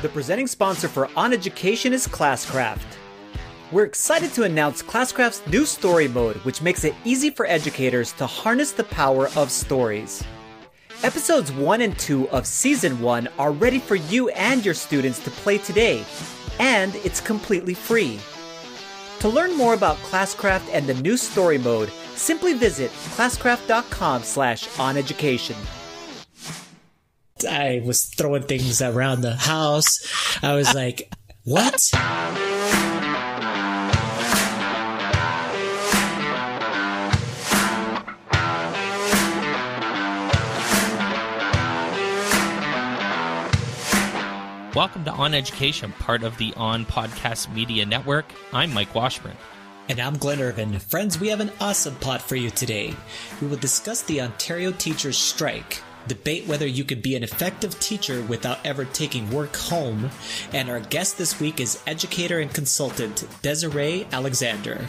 The presenting sponsor for On Education is Classcraft. We're excited to announce Classcraft's new story mode, which makes it easy for educators to harness the power of stories. Episodes 1 and 2 of Season 1 are ready for you and your students to play today, and it's completely free. To learn more about Classcraft and the new story mode, simply visit classcraft.com slash oneducation. I was throwing things around the house. I was like, what? Welcome to On Education, part of the On Podcast Media Network. I'm Mike Washburn. And I'm Glen Irwin. Friends, we have an awesome pot for you today. We will discuss the Ontario teachers' strike, debate whether you could be an effective teacher without ever taking work home, and our guest this week is educator and consultant Desiree Alexander.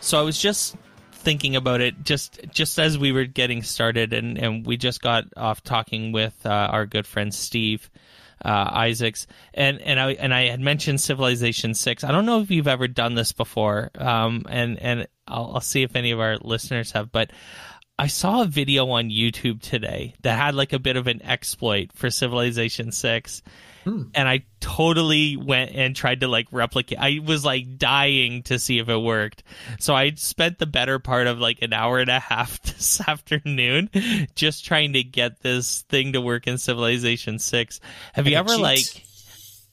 So I was just thinking about it just just as we were getting started, and, and we just got off talking with uh, our good friend Steve. Uh, Isaacs and and I and I had mentioned Civilization Six. I don't know if you've ever done this before, um, and and I'll, I'll see if any of our listeners have. But I saw a video on YouTube today that had like a bit of an exploit for Civilization 6. Hmm. And I totally went and tried to like replicate. I was like dying to see if it worked. So I spent the better part of like an hour and a half this afternoon just trying to get this thing to work in Civilization 6. Have like you ever like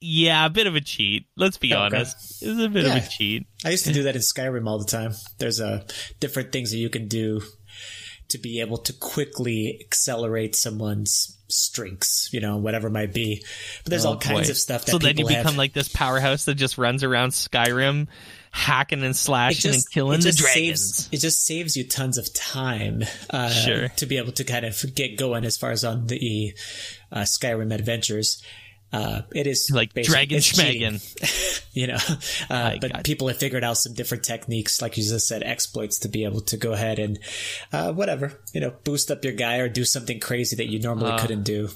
yeah, a bit of a cheat. Let's be okay. honest. It's a bit yeah. of a cheat. I used to do that in Skyrim all the time. There's uh, different things that you can do to be able to quickly accelerate someone's strengths, you know, whatever it might be. But there's oh, all kinds of stuff that so then you become have. like this powerhouse that just runs around Skyrim, hacking and slashing just, and killing the dragons. Saves, it just saves you tons of time uh, sure. to be able to kind of get going as far as on the uh, Skyrim adventures. Uh, it is like Dragon Schmegan, you know. Uh, but God. people have figured out some different techniques, like you just said, exploits to be able to go ahead and uh, whatever, you know, boost up your guy or do something crazy that you normally uh, couldn't do.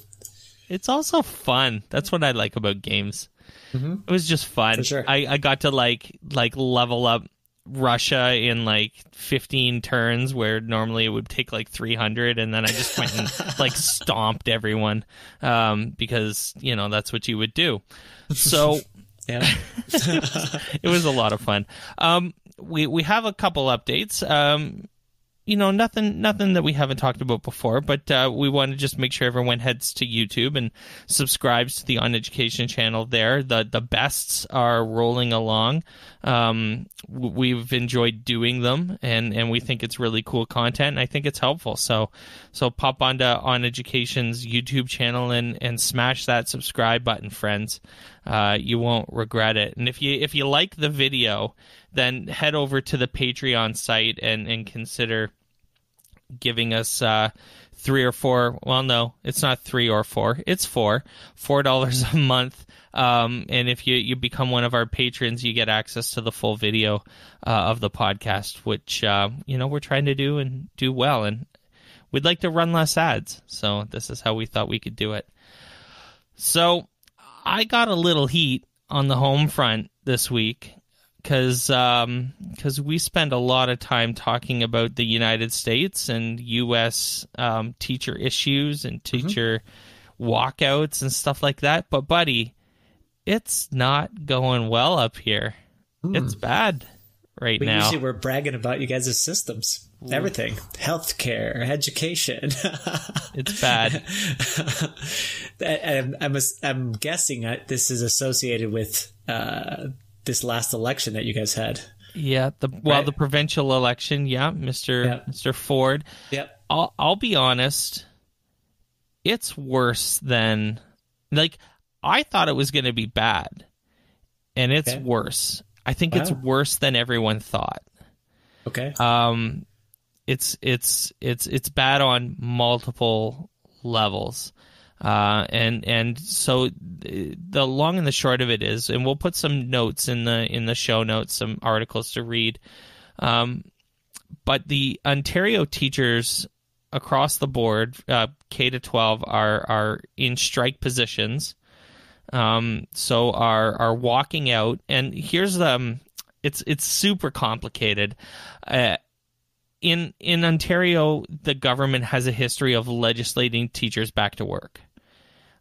It's also fun. That's what I like about games. Mm-hmm. It was just fun. Sure. I, I got to like like level up Russia in like 15 turns where normally it would take like 300 and then I just went and like stomped everyone um, because you know that's what you would do. So yeah. it, was, it was a lot of fun. Um, we we have a couple updates. Um, you know, nothing, nothing that we haven't talked about before, but uh, we want to just make sure everyone heads to YouTube and subscribes to the On Education channel there. The the bests are rolling along. Um, we've enjoyed doing them, and and we think it's really cool content. I think it's helpful. So so pop onto On Education's YouTube channel and and smash that subscribe button, friends. Uh, you won't regret it. And if you if you like the video then head over to the Patreon site and, and consider giving us uh, three or four. Well, no, it's not three or four. It's four. Four dollars a month. Um, and if you, you become one of our patrons, you get access to the full video uh, of the podcast, which uh, you know we're trying to do and do well. And we'd like to run less ads, so this is how we thought we could do it. So I got a little heat on the home front this week because um, cause we spend a lot of time talking about the United States and U.S. Um, teacher issues and mm-hmm. teacher mm-hmm. walkouts and stuff like that. But, buddy, it's not going well up here. Mm. It's bad right but now. Usually we're bragging about you guys' systems, Ooh. everything, healthcare, education. it's bad. I'm, I'm, I'm guessing this is associated with uh, this last election that you guys had. Yeah, the well, right? the provincial election. Yeah, Mister yep. Mister Ford. Yep. I'll I'll be honest. It's worse than like I thought it was going to be bad, and it's okay. worse. I think wow. it's worse than everyone thought. Okay. Um, it's it's it's it's bad on multiple levels. Uh, and and so the long and the short of it is, and we'll put some notes in the in the show notes, some articles to read. Um, but the Ontario teachers across the board, uh, K to twelve, are are in strike positions. um, so are are walking out. And here's the um, it's it's super complicated. Uh, in in Ontario, the government has a history of legislating teachers back to work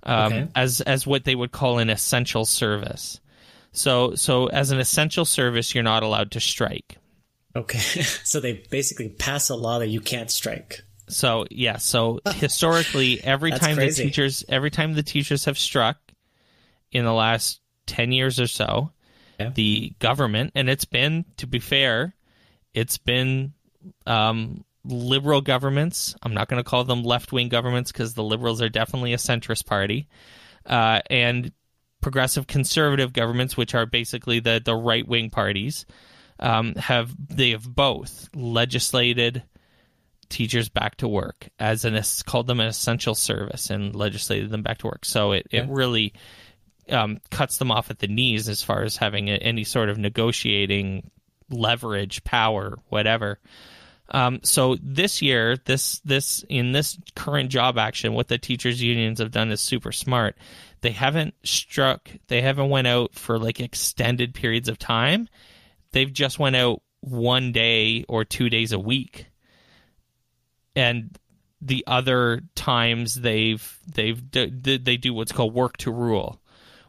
um, Okay. as as what they would call an essential service. So so as an essential service, you're not allowed to strike. Okay. so they basically pass a law that you can't strike. So yeah, so historically, every time crazy. the teachers, every time the teachers have struck in the last ten years or so, Yeah. the government, and it's been, to be fair, it's been um, liberal governments. I'm not going to call them left wing governments because the liberals are definitely a centrist party, uh, and progressive conservative governments, which are basically the the right wing parties, um, have they have both legislated teachers back to work as an called them an essential service and legislated them back to work. So it, it really um, cuts them off at the knees as far as having a, any sort of negotiating leverage, power, whatever. Um, so this year, this this in this current job action, what the teachers unions have done is super smart. They haven't struck, they haven't went out for like extended periods of time. They've just went out one day or two days a week, and the other times they've they've they do what's called work to rule,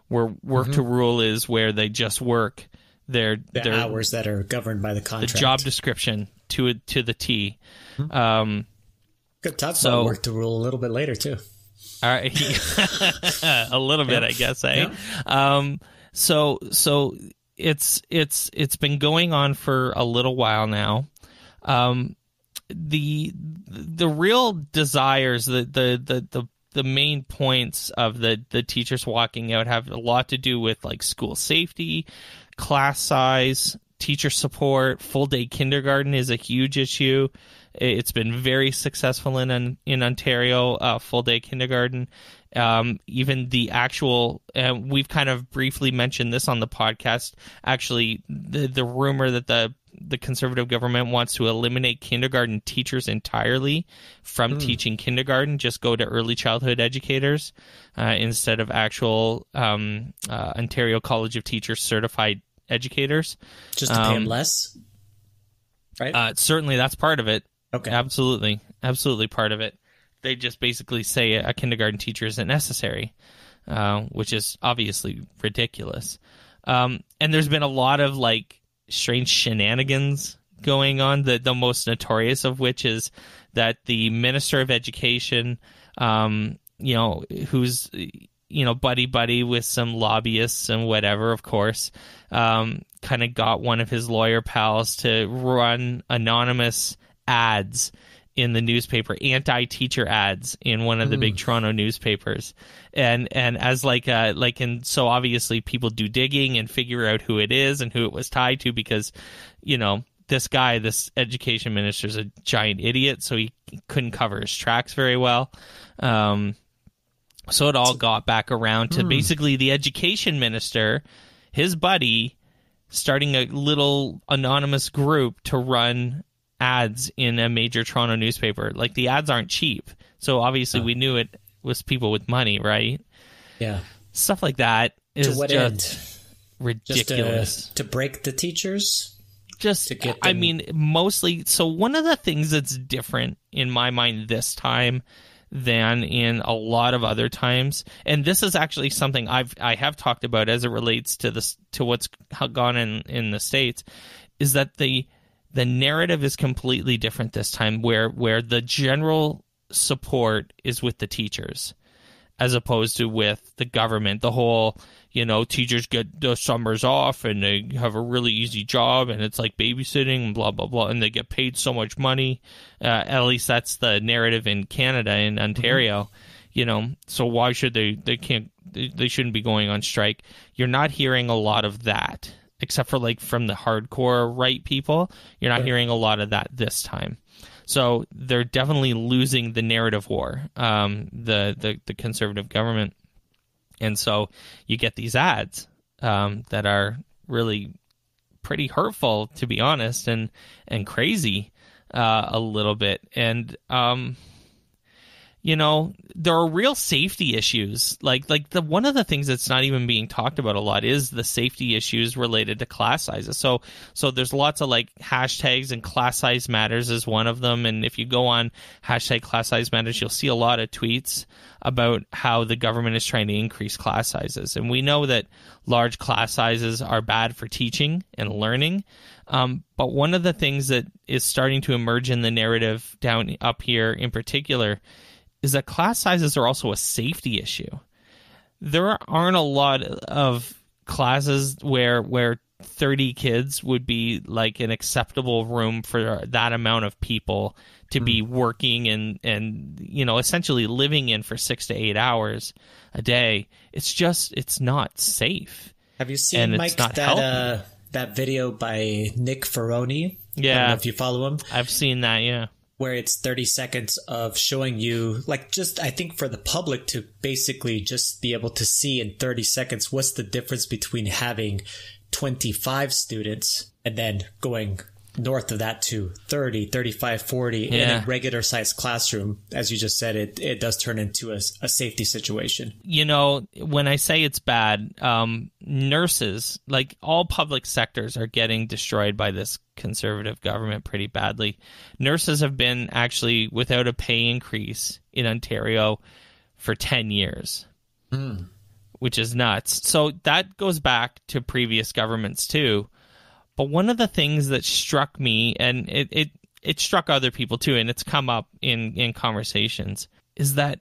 where work to rule is where they just work their The their hours that are governed by the contract, the job description to it to the T. Um, Good talk so- about work to rule a little bit later too. all right, a little bit, I guess. Eh? Um, so so it's it's it's been going on for a little while now. Um, the the real desires, the the the the the main points of the the teachers walking out have a lot to do with like school safety, class size, teacher support, full day kindergarten is a huge issue. It's been very successful in in Ontario, uh, full day kindergarten. Um, even the actual, uh, we've kind of briefly mentioned this on the podcast. Actually, the the rumor that the the conservative government wants to eliminate kindergarten teachers entirely from teaching kindergarten, just go to early childhood educators uh, instead of actual um, uh, Ontario College of Teachers certified educators. Just to pay Um, them less. Right? Uh, certainly, that's part of it. okay. Absolutely, absolutely part of it. They just basically say a kindergarten teacher isn't necessary, uh, which is obviously ridiculous. Um, and there's been a lot of like strange shenanigans going on. The the most notorious of which is that the minister of education, um, you know, who's you know buddy buddy with some lobbyists and whatever, of course, um, kind of got one of his lawyer pals to run anonymous ads in the newspaper anti-teacher ads in one of the big Toronto newspapers. And and as like uh like and so obviously people do digging and figure out who it is and who it was tied to because you know this guy this education minister is a giant idiot so he couldn't cover his tracks very well. Um so it all got back around to hmm. basically the education minister his buddy starting a little anonymous group to run ads in a major Toronto newspaper. Like the ads aren't cheap. So obviously we knew it was people with money, right? yeah. Stuff like that is To what just end? Just ridiculous. to, to break the teachers? Just, to get I mean, mostly. So one of the things that's different in my mind this time than in a lot of other times, and this is actually something I've I have talked about as it relates to this to what's gone in in the states, is that the the narrative is completely different this time, where where the general support is with the teachers as opposed to with the government. The whole, you know, teachers get the summers off and they have a really easy job and it's like babysitting and blah, blah, blah. And they get paid so much money. Uh, at least that's the narrative in Canada, in Ontario. You know, so why should they, they can't, they, they shouldn't be going on strike. You're not hearing a lot of that, except for like from the hardcore right people. You're not hearing a lot of that this time. So they're definitely losing the narrative war, um, the, the the conservative government, and so you get these ads um, that are really pretty hurtful, to be honest, and and crazy uh, a little bit, and um, you know there are real safety issues. Like like the one of the things that's not even being talked about a lot is the safety issues related to class sizes. So so there's lots of like hashtags and class size matters is one of them. And if you go on hashtag class size matters you'll see a lot of tweets about how the government is trying to increase class sizes. And we know that large class sizes are bad for teaching and learning. Um, but one of the things that is starting to emerge in the narrative down up here in particular is that class sizes are also a safety issue. There aren't a lot of classes where where 30 kids would be like an acceptable room for that amount of people to be hmm. working and and you know essentially living in for 6 to 8 hours a day. It's just it's not safe. Have you seen Mike that uh, that video by Nick Ferroni? Yeah. if you follow him. I've seen that yeah where it's 30 seconds of showing you like just i think for the public to basically just be able to see in 30 seconds what's the difference between having 25 students and then going north of that to 30 35 40 yeah. in a regular sized classroom. As you just said it it does turn into a, a safety situation. You know when i say it's bad um, nurses like all public sectors are getting destroyed by this conservative government pretty badly. Nurses have been actually without a pay increase in ontario for 10 years mm. which is nuts. So that goes back to previous governments too but one of the things that struck me, and it, it, it struck other people too, and it's come up in, in conversations, is that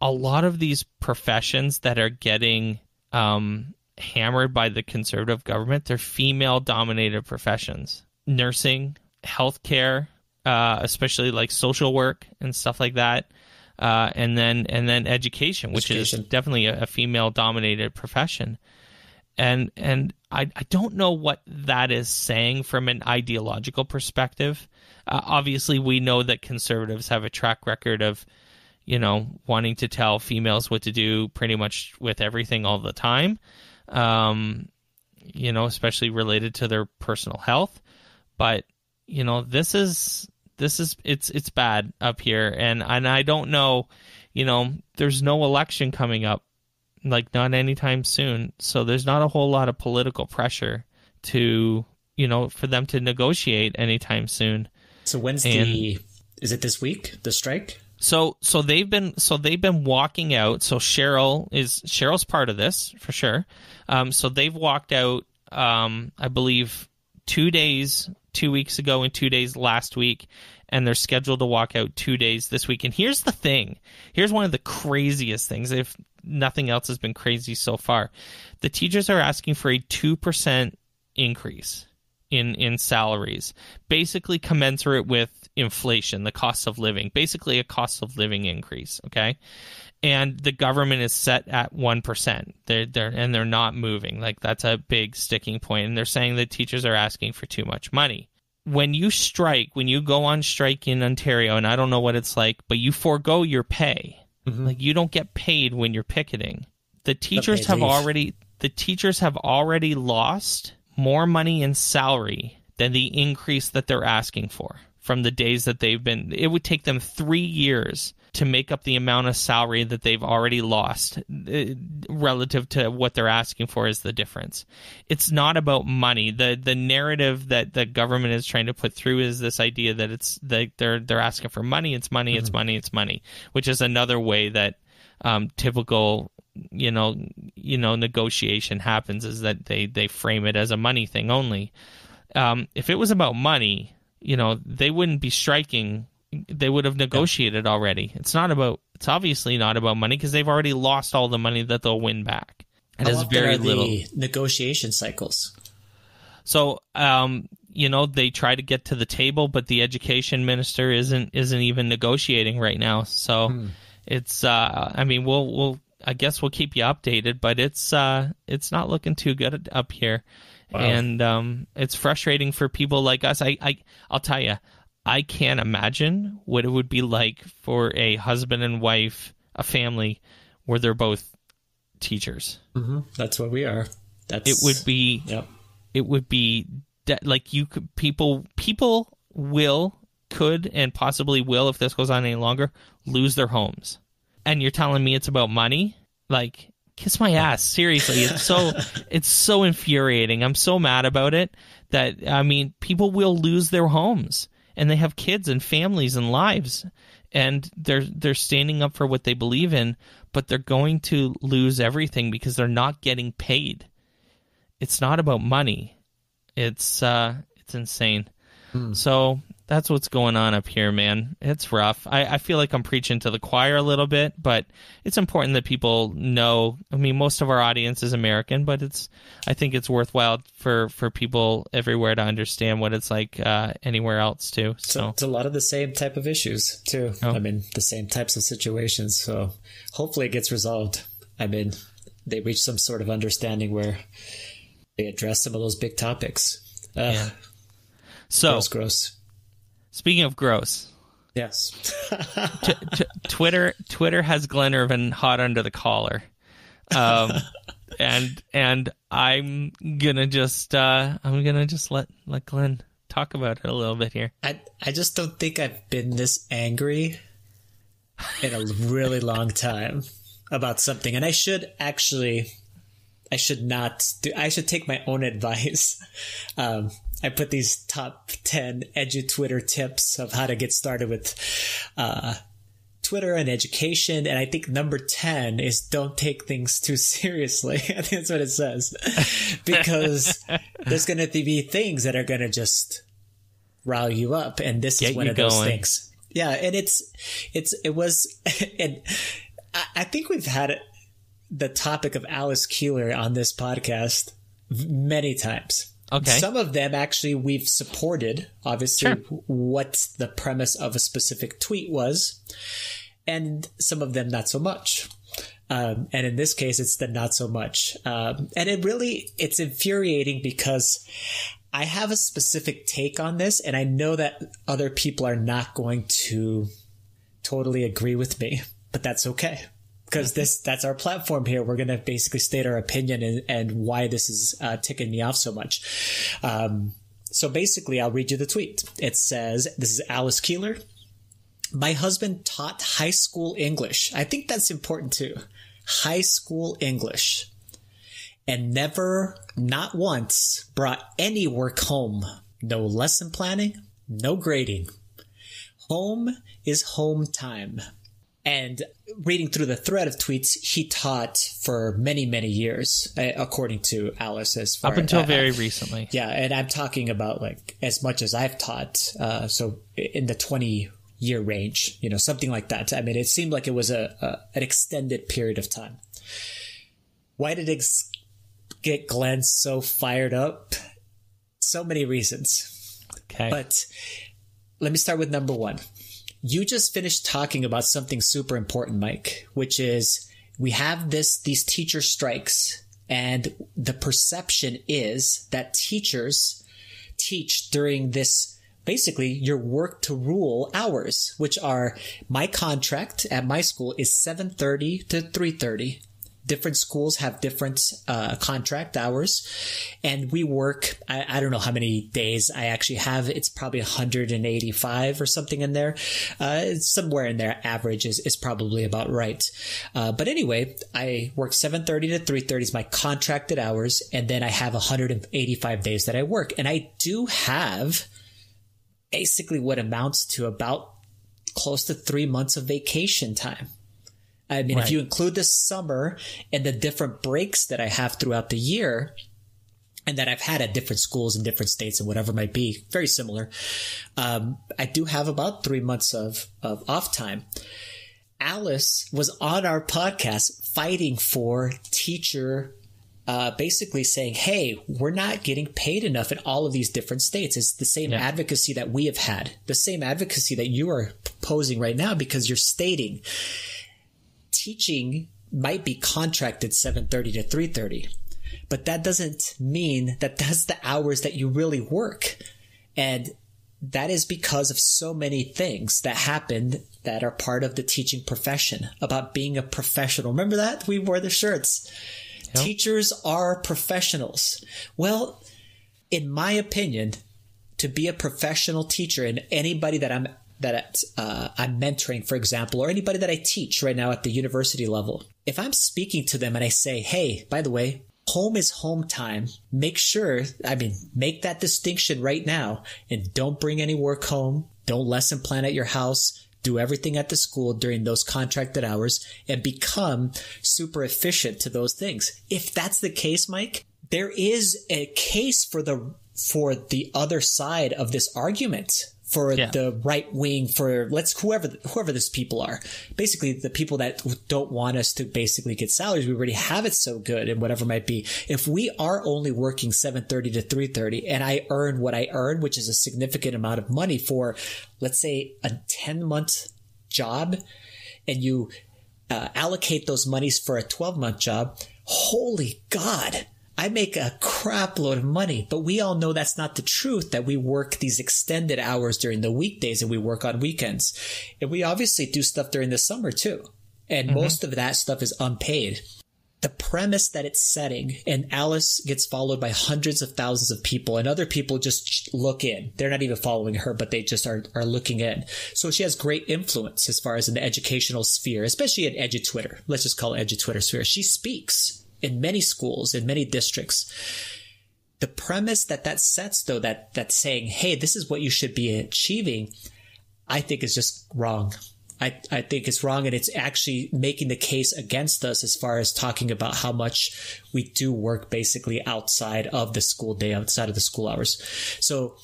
a lot of these professions that are getting um, hammered by the conservative government, they're female dominated professions. Nursing, healthcare, uh, especially like social work and stuff like that. Uh, and then and then education, which education. is definitely a, a female dominated profession and and I, I don't know what that is saying from an ideological perspective. Uh, obviously, we know that conservatives have a track record of, you know, wanting to tell females what to do pretty much with everything all the time. Um, you know, especially related to their personal health. But you know, this is this is it's it's bad up here, and and I don't know. You know, there's no election coming up like not anytime soon. So there's not a whole lot of political pressure to, you know, for them to negotiate anytime soon. So when's and, the is it this week, the strike? So so they've been so they've been walking out. So Cheryl is Cheryl's part of this for sure. Um, so they've walked out um, I believe two days, two weeks ago and two days last week, and they're scheduled to walk out two days this week. And here's the thing here's one of the craziest things. If nothing else has been crazy so far, the teachers are asking for a 2% increase in, in salaries, basically commensurate with inflation, the cost of living, basically a cost of living increase. Okay. And the government is set at 1%. They're, they're, and they're not moving. Like that's a big sticking point. And they're saying that teachers are asking for too much money when you strike, when you go on strike in Ontario, and I don't know what it's like, but you forego your pay. Mm-hmm. Like you don't get paid when you're picketing. The teachers have already the teachers have already lost more money in salary than the increase that they're asking for from the days that they've been it would take them 3 years to make up the amount of salary that they've already lost uh, relative to what they're asking for is the difference. It's not about money. The the narrative that the government is trying to put through is this idea that it's that they're they're asking for money, it's money, mm-hmm. it's money, it's money, which is another way that um, typical you know you know negotiation happens is that they they frame it as a money thing only. Um, if it was about money, you know, they wouldn't be striking they would have negotiated yeah. already. It's not about. It's obviously not about money because they've already lost all the money that they'll win back. It How is very little negotiation cycles. So, um, you know, they try to get to the table, but the education minister isn't isn't even negotiating right now. So, hmm. it's. Uh, I mean, we'll we'll. I guess we'll keep you updated, but it's uh, it's not looking too good up here, wow. and um, it's frustrating for people like us. I, I I'll tell you, I can't imagine what it would be like for a husband and wife, a family where they're both teachers. Mm-hmm. That's what we are. That's it would be. Yep. It would be de- like you could people people will could and possibly will, if this goes on any longer, lose their homes. And you're telling me it's about money? Like, kiss my ass. Seriously, it's so it's so infuriating. I'm so mad about it that I mean, people will lose their homes and they have kids and families and lives and they're they're standing up for what they believe in, but they're going to lose everything because they're not getting paid. It's not about money. It's uh it's insane. Hmm. So that's what's going on up here, man. It's rough. I, I feel like I'm preaching to the choir a little bit, but it's important that people know. I mean, most of our audience is American, but it's I think it's worthwhile for for people everywhere to understand what it's like uh, anywhere else too. So it's a lot of the same type of issues too. Oh. I mean, the same types of situations. So hopefully it gets resolved. I mean, they reach some sort of understanding where they address some of those big topics. Uh, yeah. So gross. Speaking of gross, yes, t- t- Twitter Twitter has Glen Irwin hot under the collar, um, and and I'm gonna just uh, I'm gonna just let let Glen talk about it a little bit here. I I just don't think I've been this angry in a really long time about something, and I should actually I should not do. I should take my own advice. Um, I put these top 10 edu Twitter tips of how to get started with uh, Twitter and education. And I think number 10 is don't take things too seriously. I think that's what it says. because there's going to be things that are going to just rile you up. And this Get is one of those things. Yeah. And it's, it's, it was, and I, I think we've had the topic of Alice Keeler on this podcast many times Okay. Some of them actually we've supported, obviously, sure. what the premise of a specific tweet was, and some of them not so much. Um, and in this case, it's the not so much. Um, and it really, it's infuriating because I have a specific take on this, and I know that other people are not going to totally agree with me, but that's okay because this that's our platform here. We're going to basically state our opinion and, and why this is uh, ticking me off so much. Um, so basically, I'll read you the tweet. It says, "This is Alice Keeler. My husband taught high school English. I think that's important too. High school English." And never, not once, brought any work home. No lesson planning, no grading. Home is home time. And reading through the thread of tweets, he taught for many, many years, uh, according to Alice. As far, up until very recently, yeah. And I'm talking about like as much as I've taught, uh, so in the 20 year range, you know, something like that. I mean, it seemed like it was a, a an extended period of time. Why did it get Glen so fired up? So many reasons. Okay, but let me start with number one you just finished talking about something super important, Mike, which is we have this, these teacher strikes and the perception is that teachers teach during this basically your work to rule hours, which are my contract at my school is 7:30 to 3:30 different schools have different uh, contract hours, and we work. I, I, don't know how many days I actually have. It's probably 185 or something in there. Uh, somewhere in there, average is, is probably about right. Uh, but anyway, I work 7:30 to 3:30 is my contracted hours, and then I have 185 days that I work, and I do have basically what amounts to about close to three months of vacation time. I mean, right. if you include the summer and the different breaks that I have throughout the year, and that I've had at different schools in different states and whatever might be, very similar. Um, I do have about three months of, of off time. Alice was on our podcast fighting for teacher, uh, basically saying, Hey, we're not getting paid enough in all of these different states. It's the same yeah. advocacy that we have had, the same advocacy that you are posing right now because you're stating teaching might be contracted 7:30 to 3:30 but that doesn't mean that that's the hours that you really work. And that is because of so many things that happened that are part of the teaching profession about being a professional. Remember that? We wore the shirts. Yep. teachers are professionals. Well in my opinion to be a professional teacher and anybody that I'm that uh, I'm mentoring, for example, or anybody that I teach right now at the university level, if I'm speaking to them and I say, hey, by the way, home is home time, make sure, I mean, make that distinction right now and don't bring any work home. Don't lesson plan at your house. Do everything at the school during those contracted hours and become super efficient to those things. If that's the case, Mike, there is a case for the for the other side of this argument for yeah. the right wing for let's whoever whoever these people are basically the people that don't want us to basically get salaries we already have it so good and whatever might be if we are only working 7:30 to 3:30 and I earn what I earn which is a significant amount of money for let's say a 10 month job and you uh, allocate those monies for a 12 month job holy god I make a crap load of money, but we all know that's not the truth that we work these extended hours during the weekdays and we work on weekends. And we obviously do stuff during the summer too. And mm-hmm. most of that stuff is unpaid. The premise that it's setting and Alice gets followed by hundreds of thousands of people and other people just look in. They're not even following her, but they just are, are looking in. So she has great influence as far as in the educational sphere, especially in edu Twitter. Let's just call it edu Twitter sphere. She speaks in many schools, in many districts. The premise that that sets, though, that that saying, "Hey, this is what you should be achieving," I think is just wrong. I, I think it's wrong and it's actually making the case against us as far as talking about how much we do work basically outside of the school day, outside of the school hours. So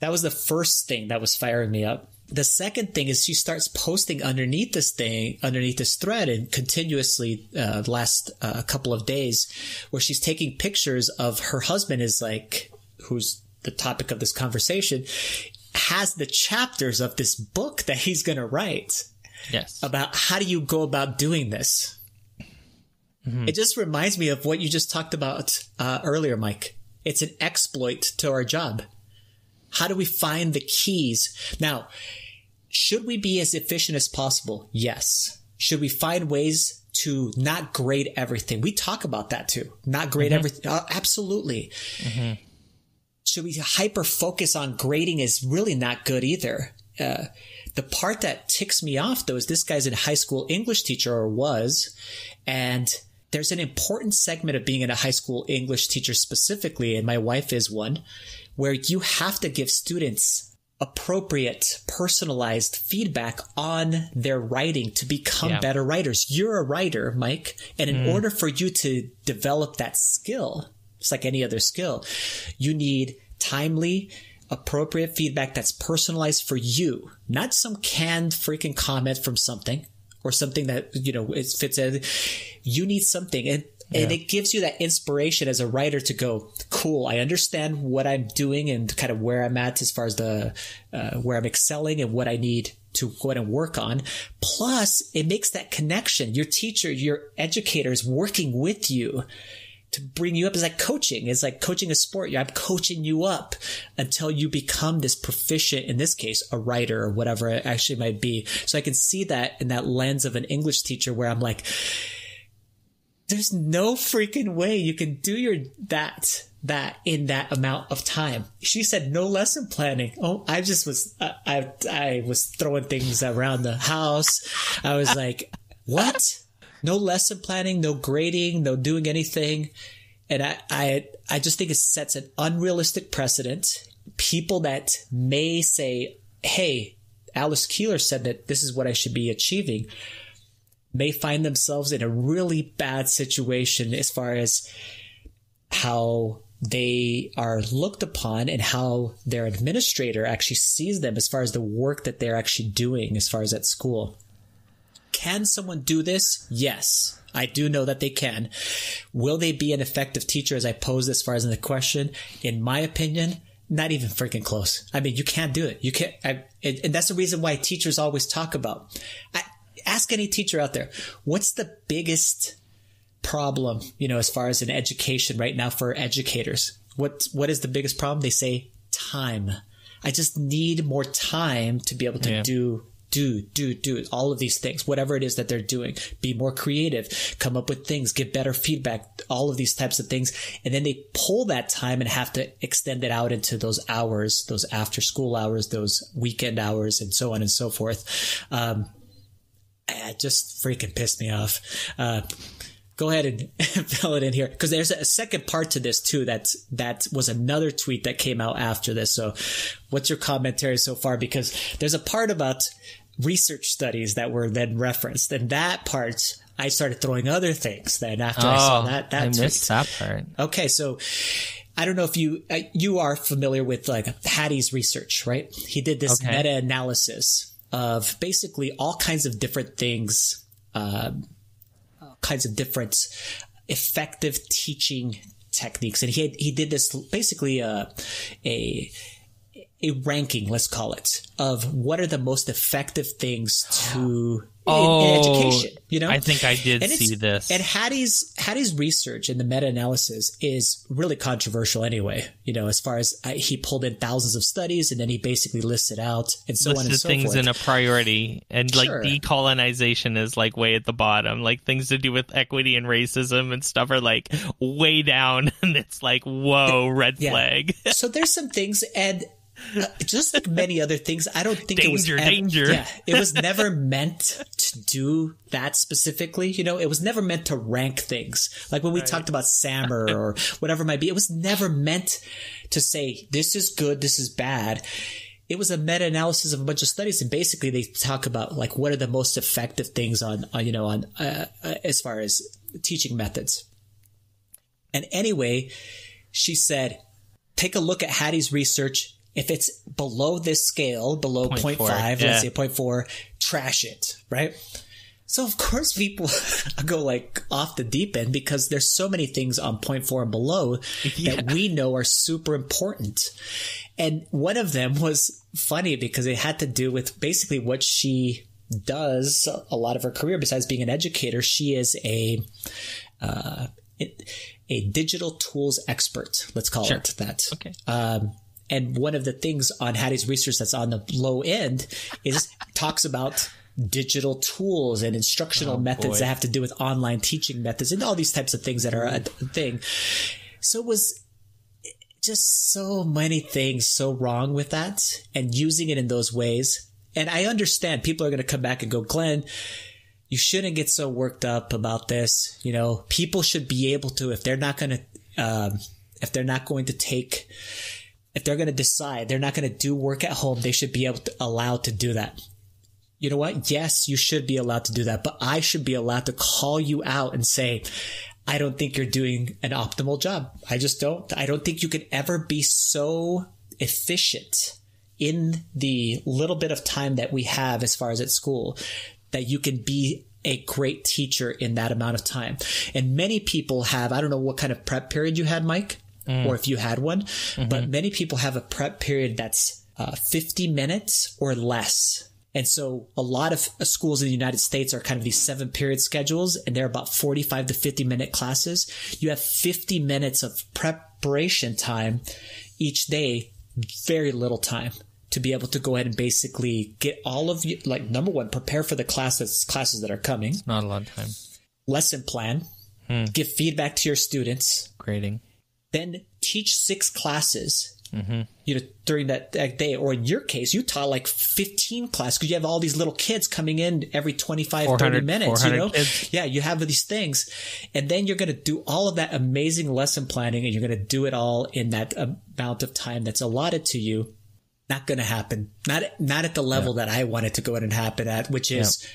that was the first thing that was firing me up the second thing is she starts posting underneath this thing, underneath this thread, and continuously uh, last uh, couple of days, where she's taking pictures of her husband is like, who's the topic of this conversation, has the chapters of this book that he's going to write. Yes. About how do you go about doing this? Mm-hmm. It just reminds me of what you just talked about uh, earlier, Mike. It's an exploit to our job. How do we find the keys? Now, should we be as efficient as possible? Yes. Should we find ways to not grade everything? We talk about that too. Not grade mm-hmm. everything. Uh, absolutely. Mm-hmm. Should we hyper focus on grading is really not good either. Uh, the part that ticks me off though is this guy's a high school English teacher or was, and there's an important segment of being in a high school English teacher specifically, and my wife is one, where you have to give students appropriate, personalized feedback on their writing to become yeah. better writers. You're a writer, Mike, and in mm. order for you to develop that skill, it's like any other skill, you need timely, appropriate feedback that's personalized for you, not some canned freaking comment from something or something that, you know, it fits in. You need something. And and yeah. it gives you that inspiration as a writer to go, cool. I understand what I'm doing and kind of where I'm at as far as the uh, where I'm excelling and what I need to go ahead and work on. Plus, it makes that connection. Your teacher, your educator is working with you to bring you up. It's like coaching. It's like coaching a sport. I'm coaching you up until you become this proficient, in this case, a writer or whatever it actually might be. So I can see that in that lens of an English teacher where I'm like, there's no freaking way you can do your that that in that amount of time. She said no lesson planning. Oh, I just was I I, I was throwing things around the house. I was like, what? No lesson planning, no grading, no doing anything. And I I I just think it sets an unrealistic precedent. People that may say, "Hey, Alice Keeler said that this is what I should be achieving." May find themselves in a really bad situation as far as how they are looked upon and how their administrator actually sees them as far as the work that they're actually doing as far as at school. Can someone do this? Yes. I do know that they can. Will they be an effective teacher as I pose as far as in the question? In my opinion, not even freaking close. I mean, you can't do it. You can't, I, and that's the reason why teachers always talk about. I, ask any teacher out there, what's the biggest problem, you know, as far as an education right now for educators? What, what is the biggest problem? They say time. I just need more time to be able to yeah. do do, do, do all of these things, whatever it is that they're doing. Be more creative, come up with things, get better feedback, all of these types of things. And then they pull that time and have to extend it out into those hours, those after school hours, those weekend hours, and so on and so forth. Um, it just freaking pissed me off. Uh, go ahead and fill it in here because there's a second part to this too. That that was another tweet that came out after this. So, what's your commentary so far? Because there's a part about research studies that were then referenced, and that part I started throwing other things. Then after oh, I saw that, that I tweet. missed that part. Okay, so. I don't know if you uh, you are familiar with like Hattie's research, right? He did this Okay. meta analysis of basically all kinds of different things, all kinds of different effective teaching techniques, and he had, he did this basically uh, a a ranking, let's call it, of what are the most effective things to in, in Oh, education. You know, I think I did And see this. And Hattie's Hattie's research and the meta analysis is really controversial anyway. You know, as far as I, he pulled in thousands of studies and then he basically listed out and so on and so things forth. in a priority and like Sure. decolonization is like way at the bottom like things to do with equity and racism and stuff are like way down and it's like whoa red Yeah. flag so there's some things and uh, just like many other things, I don't think Danger, it was ev- danger. Yeah, it was never meant to do that specifically. You know, it was never meant to rank things. Like when we talked about SAMR or whatever it might be, it was never meant to say this is good, this is bad. It was a meta-analysis of a bunch of studies, and basically they talk about like what are the most effective things on, on you know, on uh, uh, as far as teaching methods. And anyway, she said, take a look at Hattie's research. If it's below this scale, below 0.5, 0.4, let's yeah. say 0.4, trash it, right? So of course people go like off the deep end because there's so many things on 0.4 and below that we know are super important. And one of them was funny because it had to do with basically what she does a lot of her career besides being an educator. She is a, uh, a digital tools expert. Let's call Sure. it that. Okay. Um, and one of the things on Hattie's research that's on the low end is talks about digital tools and instructional methods Oh, boy. that have to do with online teaching methods and all these types of things that are a thing. So it was just so many things so wrong with that and using it in those ways. And I understand people are going to come back and go, Glen, you shouldn't get so worked up about this. You know, people should be able to, if they're not going to, um, if they're not going to take, if they're going to decide they're not going to do work at home, they should be able to, allowed to do that. You know what? Yes, you should be allowed to do that, but I should be allowed to call you out and say, I don't think you're doing an optimal job. I just don't. I don't think you could ever be so efficient in the little bit of time that we have as far as at school that you can be a great teacher in that amount of time. And many people have, I don't know what kind of prep period you had, Mike, Mm. or if you had one, but mm-hmm. many people have a prep period that's uh, 50 minutes or less. And so a lot of uh, schools in the United States are kind of these seven period schedules and they're about 45 to 50 minute classes. You have 50 minutes of preparation time each day, very little time to be able to go ahead and basically get all of you, like number one, prepare for the classes, classes that are coming, not a lot of time. Lesson plan, hmm. give feedback to your students, grading then teach six classes you know during that, that day. Or in your case you taught like 15 classes because you have all these little kids coming in every 25 30 minutes you know? kids. yeah you have these things. And then you're going to do all of that amazing lesson planning and you're going to do it all in that amount of time that's allotted to you. Not going to happen. Not not at the level that i wanted to go ahead and happen at which is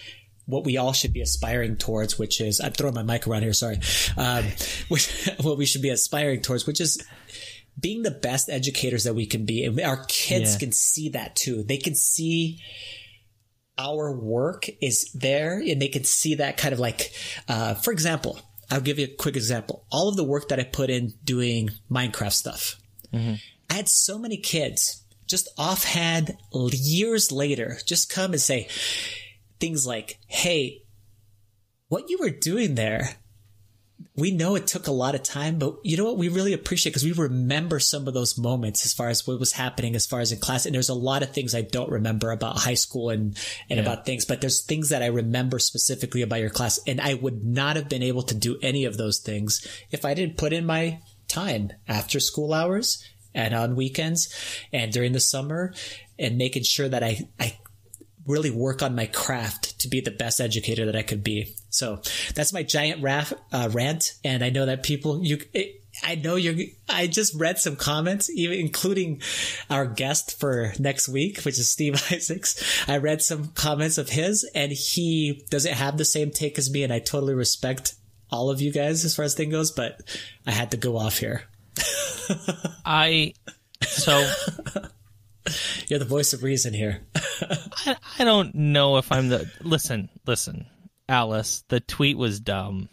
what we all should be aspiring towards, which is I'm throwing my mic around here. Sorry, um, which, what we should be aspiring towards, which is being the best educators that we can be, and our kids Yeah. can see that too. They can see our work is there, and they can see that kind of like, uh, for example, I'll give you a quick example. All of the work that I put in doing Minecraft stuff, I had so many kids just offhand years later just come and say things like, Hey, what you were doing there we know it took a lot of time, but you know what? We really appreciate because we remember some of those moments as far as what was happening as far as in class. And there's a lot of things I don't remember about high school and, and yeah. about things, but there's things that I remember specifically about your class. And I would not have been able to do any of those things if I didn't put in my time after school hours and on weekends and during the summer and making sure that I, I really work on my craft to be the best educator that I could be. So that's my giant raf, uh, rant. And I know that people, you, it, I know you're, I just read some comments, even including our guest for next week, which is Steve Isaacs. I read some comments of his and he doesn't have the same take as me. And I totally respect all of you guys as far as thing goes, but I had to go off here. I, so You're the voice of reason here. I, I don't know if I'm the. Listen, listen, Alice. The tweet was dumb.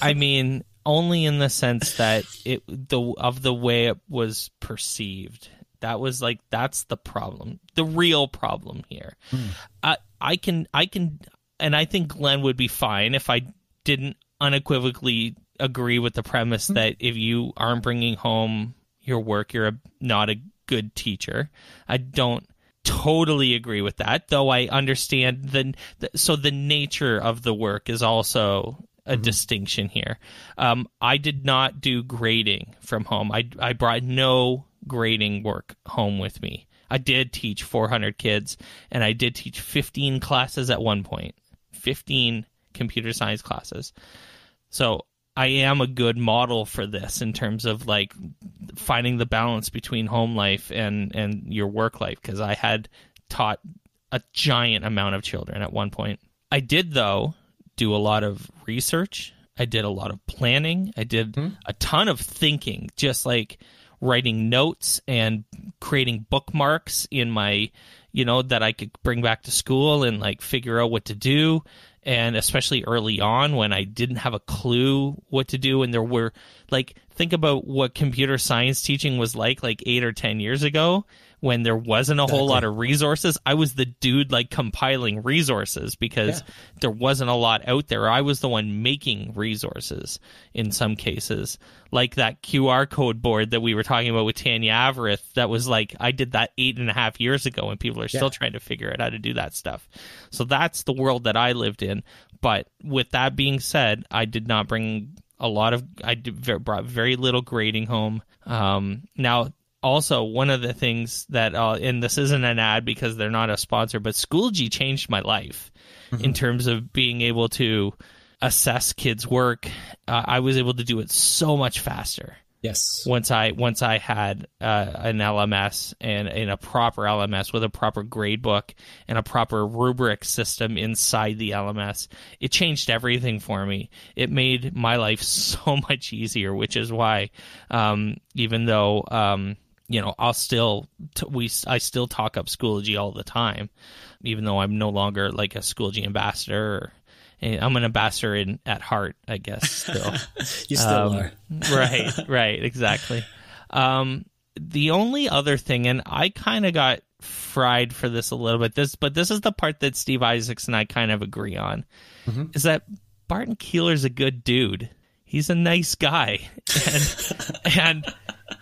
I mean, only in the sense that it the of the way it was perceived. That was like that's the problem. The real problem here. Hmm. I I can I can and I think Glen would be fine if I didn't unequivocally agree with the premise hmm. that if you aren't bringing home your work, you're a, not a good teacher. I don't totally agree with that, though I understand the, the so the nature of the work is also a mm-hmm. distinction here. Um, I did not do grading from home. I I brought no grading work home with me. I did teach 400 kids, and I did teach 15 classes at one point, 15 computer science classes. So I am a good model for this in terms of like finding the balance between home life and and your work life because I had taught a giant amount of children at one point. I did though do a lot of research. I did a lot of planning. I did mm-hmm. a ton of thinking, just like writing notes and creating bookmarks in my, you know, that I could bring back to school and like figure out what to do and especially early on when I didn't have a clue what to do and there were like think about what computer science teaching was like like 8 or 10 years ago when there wasn't a exactly. whole lot of resources. I was the dude like compiling resources because yeah. there wasn't a lot out there. I was the one making resources in some cases, like that QR code board that we were talking about with Tanya Avrith. That was like, I did that eight and a half years ago and people are still yeah. trying to figure out how to do that stuff. So that's the world that I lived in. But with that being said, I did not bring a lot of, I did, brought very little grading home. Um, now, also one of the things that uh, and this isn't an ad because they're not a sponsor but schoology changed my life mm-hmm. in terms of being able to assess kids work. Uh, i was able to do it so much faster yes. once i once i had uh, an lms and in a proper lms with a proper grade book and a proper rubric system inside the lms it changed everything for me. It made my life so much easier which is why um, even though um, you know, I'll still t- we I still talk up Schoology all the time, even though I'm no longer like a Schoology ambassador. Or, eh, I'm an ambassador in at heart, I guess. Still, you still um, are. right, right, exactly. Um, the only other thing, and I kind of got fried for this a little bit. This, but this is the part that Steve Isaacs and I kind of agree on, mm-hmm. is that Barton Keeler's a good dude. He's a nice guy, and and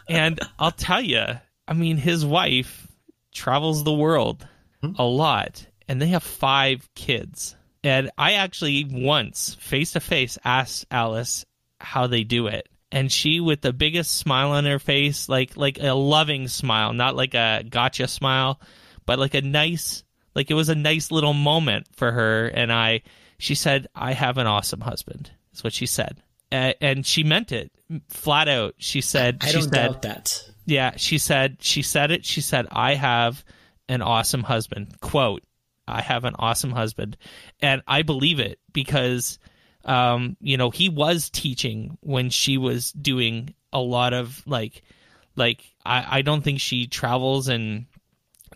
and I'll tell you, I mean, his wife travels the world hmm? a lot, and they have five kids. And I actually once, face to face, asked Alice how they do it, and she, with the biggest smile on her face, like like a loving smile, not like a gotcha smile, but like a nice, like it was a nice little moment for her. And I, she said, "I have an awesome husband." That's what she said and she meant it flat out. She said, "I, she don't said, doubt that." Yeah, she said, she said it. She said, "I have an awesome husband." Quote: "I have an awesome husband," and I believe it because, um, you know, he was teaching when she was doing a lot of like, like I, I don't think she travels and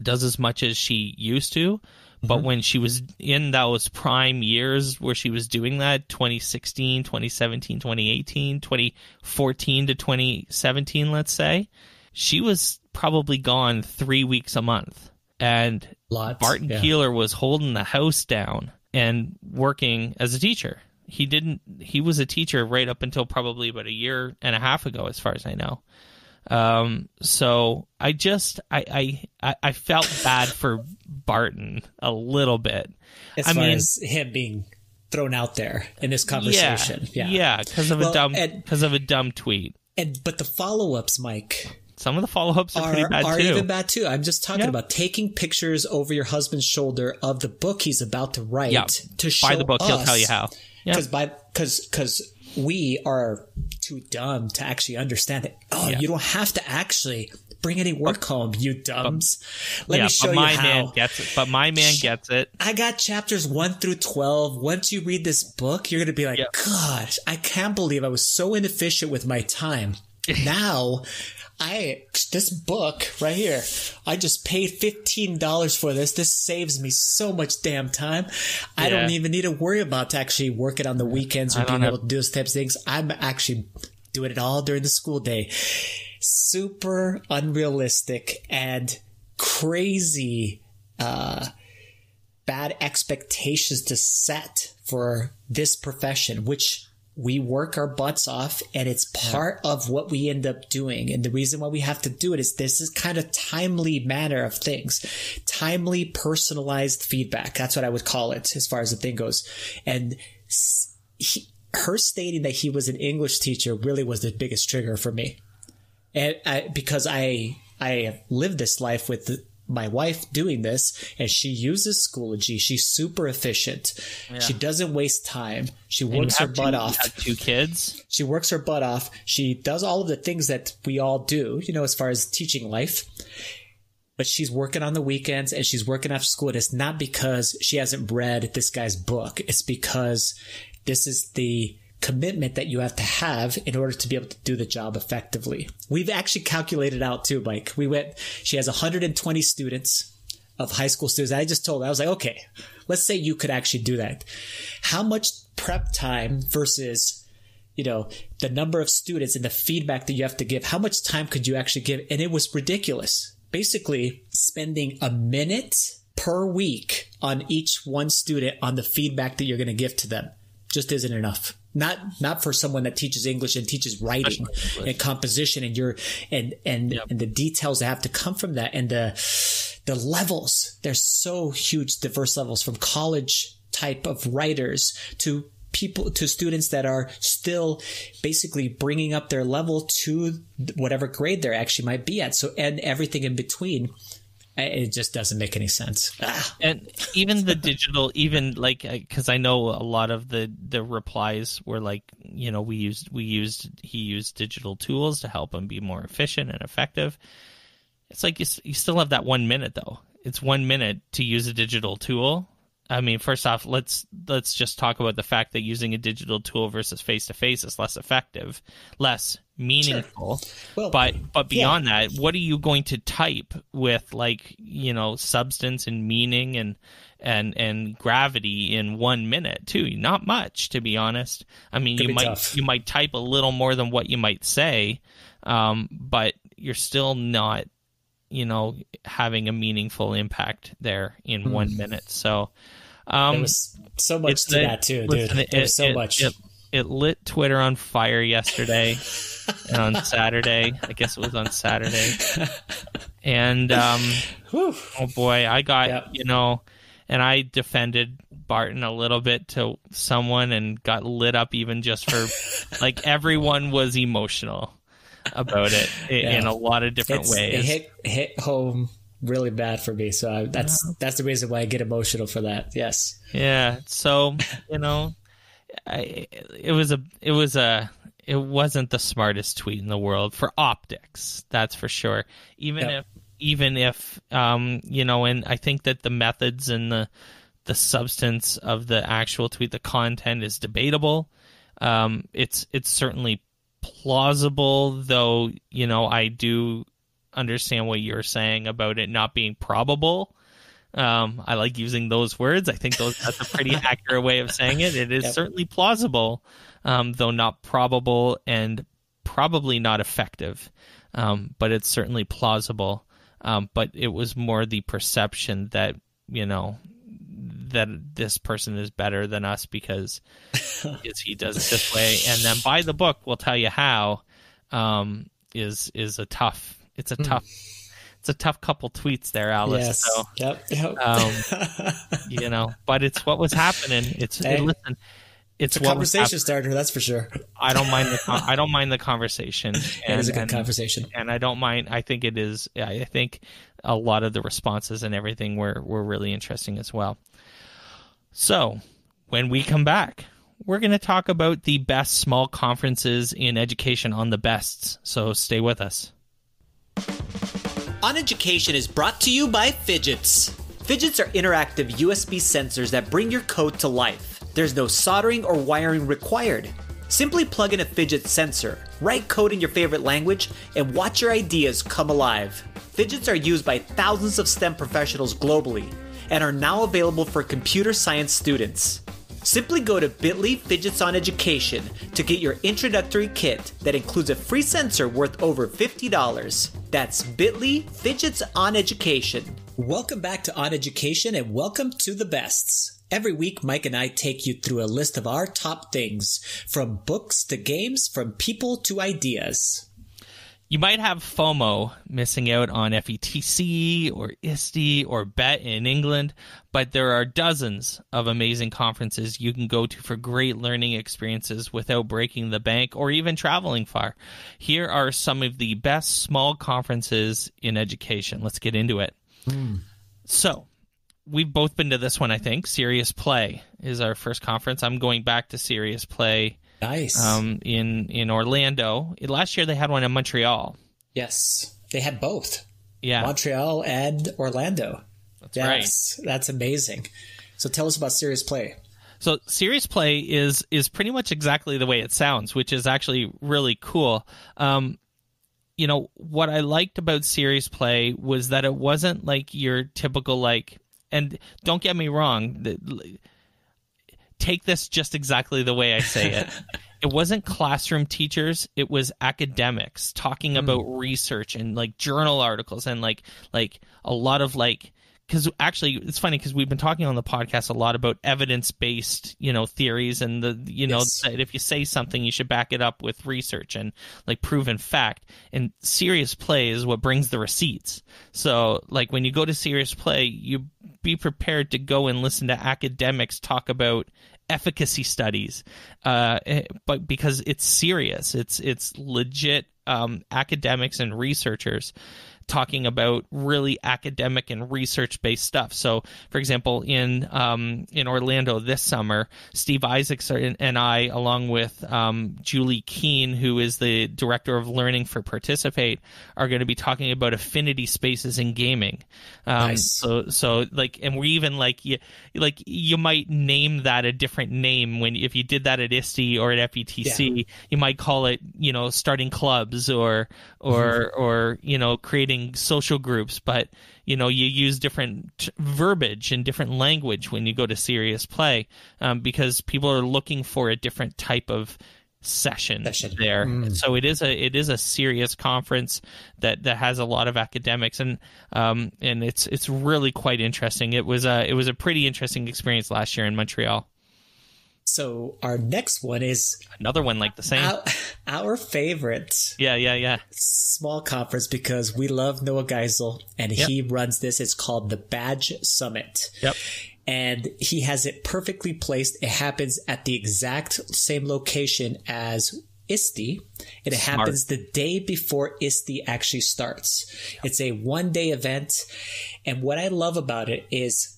does as much as she used to but mm-hmm. when she was in those prime years where she was doing that 2016 2017 2018 2014 to 2017 let's say she was probably gone three weeks a month and Lots, barton yeah. keeler was holding the house down and working as a teacher He didn't. He was a teacher right up until probably about a year and a half ago, as far as I know. Um, so I just I I I felt bad for Barton a little bit. As I far mean, as him being thrown out there in this conversation. Yeah, yeah, because of Well, a dumb because of a dumb tweet. And but the follow ups, Mike, Some of the follow ups are, pretty are, bad are too. even bad too. I'm just talking Yeah. about taking pictures over your husband's shoulder of the book he's about to write Yeah. to show Buy the book, he'll tell you how. Yeah. Because by because because we are too dumb to actually understand it. Oh, Yeah. you don't have to actually bring any work home, you dumbs. Let yeah, me show but you my how. man gets it. But my man gets it. I got chapters one through 12. Once you read this book, you're going to be like, Yeah. gosh, I can't believe I was so inefficient with my time. now, I, this book right here, I just paid $15 for this. This saves me so much damn time. I don't even need to worry about to actually working on the weekends or being have- able to do those types of things. I'm actually doing it all during the school day. Super unrealistic and crazy uh, bad expectations to set for this profession, which we work our butts off and it's part of what we end up doing. And the reason why we have to do it is this is kind of timely manner of things, timely personalized feedback. That's what I would call it as far as the thing goes. And he, her stating that he was an English teacher really was the biggest trigger for me and I, because I I lived this life with the, my wife doing this, and she uses Schoology. She's super efficient. She doesn't waste time. She works her butt two, off. Two kids. She works her butt off. She does all of the things that we all do, you know, as far as teaching life. But she's working on the weekends and she's working after school. And it's not because she hasn't read this guy's book. It's because this is the commitment that you have to have in order to be able to do the job effectively. We've actually calculated out too, Mike. We went, she has 120 students of high school students. I just told her, I was like, okay, let's say you could actually do that. How much prep time versus you know, the number of students and the feedback that you have to give, how much time could you actually give? And it was ridiculous. Basically, spending a minute per week on each one student on the feedback that you're going to give to them just isn't enough. Not not for someone that teaches English and teaches writing and composition and your and and and the details that have to come from that and the the levels. There's so huge diverse levels from college type of writers to people to students that are still basically bringing up their level to whatever grade they actually might be at. So and everything in between it just doesn't make any sense. Ah, and even the digital even like because i know a lot of the the replies were like you know we used we used he used digital tools to help him be more efficient and effective. It's like you, you still have that one minute though. It's one minute to use a digital tool i mean first off let's let's just talk about the fact that using a digital tool versus face to face is less effective less meaningful. Well, but but beyond that what are you going to type with like you know substance and meaning and and and gravity in one minute too? Not much to be honest. I mean Could you might tough. you might type a little more than what you might say um but you're still not you know having a meaningful impact there in one minute so um there was so much to that too dude listen, was it- so it- much It, it lit Twitter on fire yesterday and on Saturday. I guess it was on Saturday. And um, oh boy, I got Yep. you know, and I defended Barton a little bit to someone and got lit up even just for like everyone was emotional about it i- in a lot of different It's- it ways. hit hit home really bad for me so I, that's that's the reason why i get emotional for that yes Yeah. So you know, I, it was a it was a it wasn't the smartest tweet in the world for optics. That's for sure. Even Yep. if even if um you know, and I think that the methods and the the substance of the actual tweet, the content is debatable. Um, it's it's certainly plausible, though. You know, I do understand what you're saying about it not being probable. Um, I like using those words. I think those that's a pretty accurate way of saying it. It is Yep. certainly plausible, um, though not probable and probably not effective. Um, but it's certainly plausible. Um, but it was more the perception that you know that this person is better than us because, because he does it this way, and then buy the book. We'll tell you how. Um, is is a tough. It's a tough. It's a tough couple tweets there, Alice. Yes. So Yep. Yep. um, you know, but it's what was happening. It's Hey. listen. It's, it's a conversation starter, that's for sure. I don't mind the con- I don't mind the conversation. it is a good and- conversation. and I don't mind. I think it is. I think a lot of the responses and everything were were really interesting as well. So when we come back, we're going to talk about the best small conferences in education on the bests. So stay with us. On Education is brought to you by Phidgets. Phidgets are interactive USB sensors that bring your code to life. There's no soldering or wiring required. Simply plug in a Phidget sensor, write code in your favorite language, and watch your ideas come alive. Phidgets are used by thousands of STEM professionals globally and are now available for computer science students. Simply go to bit.ly Phidgets on Education to get your introductory kit that includes a free sensor worth over $50. That's bit.ly Phidgets on Education. Welcome back to On Education and welcome to the bests. Every week, Mike and I take you through a list of our top things from books to games, from people to ideas. You might have FOMO missing out on FETC or ISTE or BETT in England, but there are dozens of amazing conferences you can go to for great learning experiences without breaking the bank or even traveling far. Here are some of the best small conferences in education. Let's get into it. Hmm. So, we've both been to this one, I think. Serious Play is our first conference. I'm going back to Serious Play Nice. um, in in Orlando. Last year they had one in Montreal. yes. They had both Yeah, Montreal and Orlando. that's Yes. That's amazing. So tell us about Serious Play. So Serious Play is is pretty much exactly the way it sounds, which is actually really cool. Um, you know what I liked about Serious Play was that it wasn't like your typical like. And don't get me wrong, the, take this just exactly the way I say it. it wasn't classroom teachers; it was academics talking hmm. about research and like journal articles and like like a lot of like because actually it's funny because we've been talking on the podcast a lot about evidence-based you know theories and the you know Yes. that if you say something you should back it up with research and like proven fact and serious play is what brings the receipts so like when you go to serious play you be prepared to go and listen to academics talk about efficacy studies uh eh, but because it's serious it's it's legit um academics and researchers talking about really academic and research based stuff. So, for example, in um, in Orlando this summer, Steve Isaacs and I, along with um, Julie Keene, who is the director of learning for Participate, are going to be talking about affinity spaces in gaming. Um, Nice. So, so like, and we even like you, like you might name that a different name when if you did that at ISTE or at FETC, you might call it, you know, starting clubs or or or you know creating social groups but you know you use different t- verbiage and different language when you go to serious play um, because people are looking for a different type of session, Session. there. So it is a it is a serious conference that that has a lot of academics and um and it's it's really quite interesting. It was a it was a pretty interesting experience last year in Montreal So our next one is another one like the same our, our favorite yeah yeah yeah small conference because we love Noah Geisel and he runs this. It's called the Badge Summit. yep and he has it perfectly placed. It happens at the exact same location as ISTE, it Smart. happens the day before ISTE actually starts. It's a one day event, and what I love about it is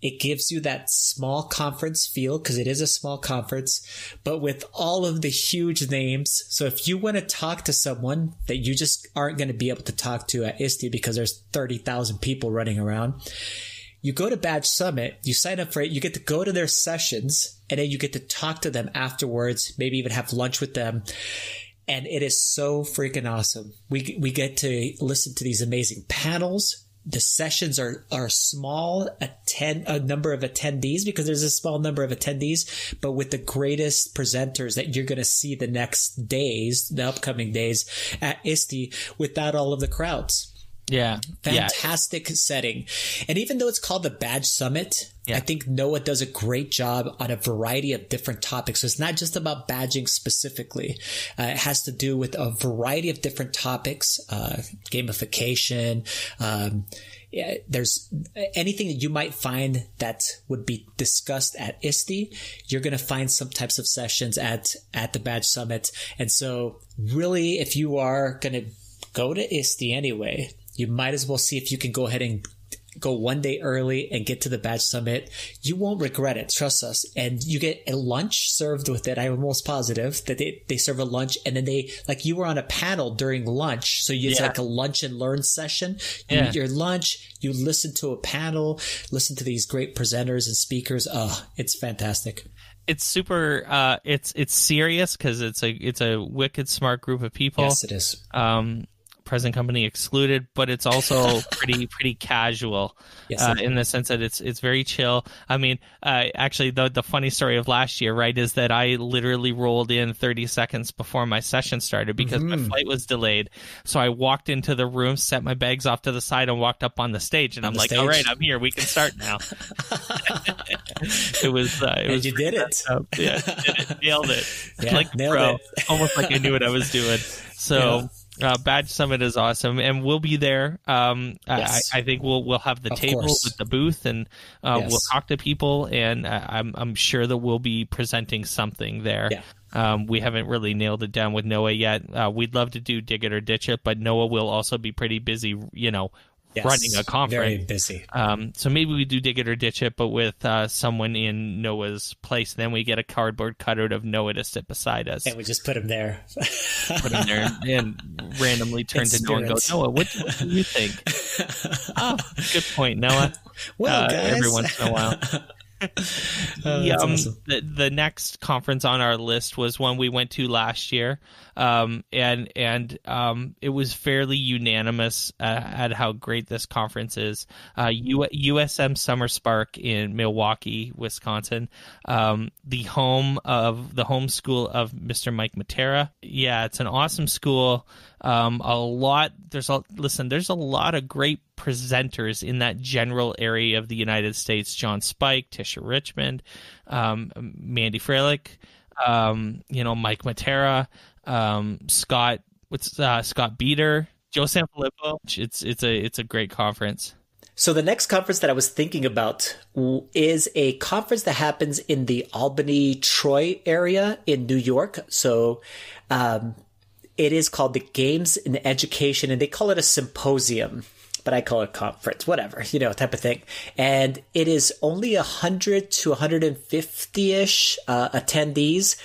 it gives you that small conference feel because it is a small conference, but with all of the huge names. So if you want to talk to someone that you just aren't going to be able to talk to at ISTE because there's 30,000 people running around, you go to Badge Summit, you sign up for it, you get to go to their sessions, and then you get to talk to them afterwards, maybe even have lunch with them. And it is so freaking awesome. We, we get to listen to these amazing panels. The sessions are, are small, attend, a number of attendees because there's a small number of attendees, but with the greatest presenters that you're going to see the next days, the upcoming days at ISTE without all of the crowds yeah yeah fantastic setting. And even though it's called the Badge Summit, Yeah. I think Noah does a great job on a variety of different topics. So it's not just about badging specifically. Uh, it has to do with a variety of different topics, uh, gamification, um, yeah, there's anything that you might find that would be discussed at ISTE, you're going to find some types of sessions at, at the badge summit. And so really, if you are going to go to ISTE anyway, you might as well see if you can go ahead and go one day early and get to the badge summit. You won't regret it. Trust us. And you get a lunch served with it. I'm almost positive that they, they serve a lunch and then they, like you were on a panel during lunch. So it's yeah. like a lunch and learn session. You yeah. eat your lunch, you listen to a panel, listen to these great presenters and speakers. Oh, it's fantastic it's super uh it's it's serious because it's a it's a wicked smart group of people yes it is um present company excluded, but it's also pretty pretty casual yes, uh, in the sense that it's it's very chill. I mean, uh, actually, the the funny story of last year, right, is that I literally rolled in 30 seconds before my session started because mm-hmm. my flight was delayed. So I walked into the room, set my bags off to the side, and walked up on the stage. And on I'm like, stage? all right, I'm here. We can start now. it was. Uh, it and was you did it. Yeah, did it. nailed it. Yeah, like pro, it. almost like I knew what I was doing. So. Yeah uh, Badge Summit is awesome, and we'll be there. Um, yes. I, I, think we'll we'll have the of table course. with the booth, and uh, yes. we'll talk to people, and uh, I'm I'm sure that we'll be presenting something there. Yeah. Um, we haven't really nailed it down with Noah yet. Uh, we'd love to do dig it or ditch it, but Noah will also be pretty busy, you know, yes, running a conference. Very busy. Um, so maybe we do dig it or ditch it, but with uh, someone in Noah's place. Then we get a cardboard cutout of Noah to sit beside us, and we just put him there. put him there and randomly turn in to Noah and go, Noah, what, what do you think? oh, good point, Noah. Well, uh, every once in a while. oh, yeah, um, awesome. the, the next conference on our list was one we went to last year, um, and and um, it was fairly unanimous uh, at how great this conference is. Uh, U- USM Summer Spark in Milwaukee, Wisconsin, um, the home of the home school of Mr. Mike Matera. Yeah, it's an awesome school. Um, a lot. There's a listen. There's a lot of great presenters in that general area of the United States. John Spike, Tisha Richmond, um, Mandy Froehlich, um, you know Mike Matera, um, Scott. What's uh, Scott Beater, Joe Sanfelippo. It's it's a it's a great conference. So the next conference that I was thinking about is a conference that happens in the Albany, Troy area in New York. So um, it is called the Games in Education, and they call it a symposium, but I call it conference, whatever, you know, type of thing. And it is only 100 to 150 ish uh, attendees.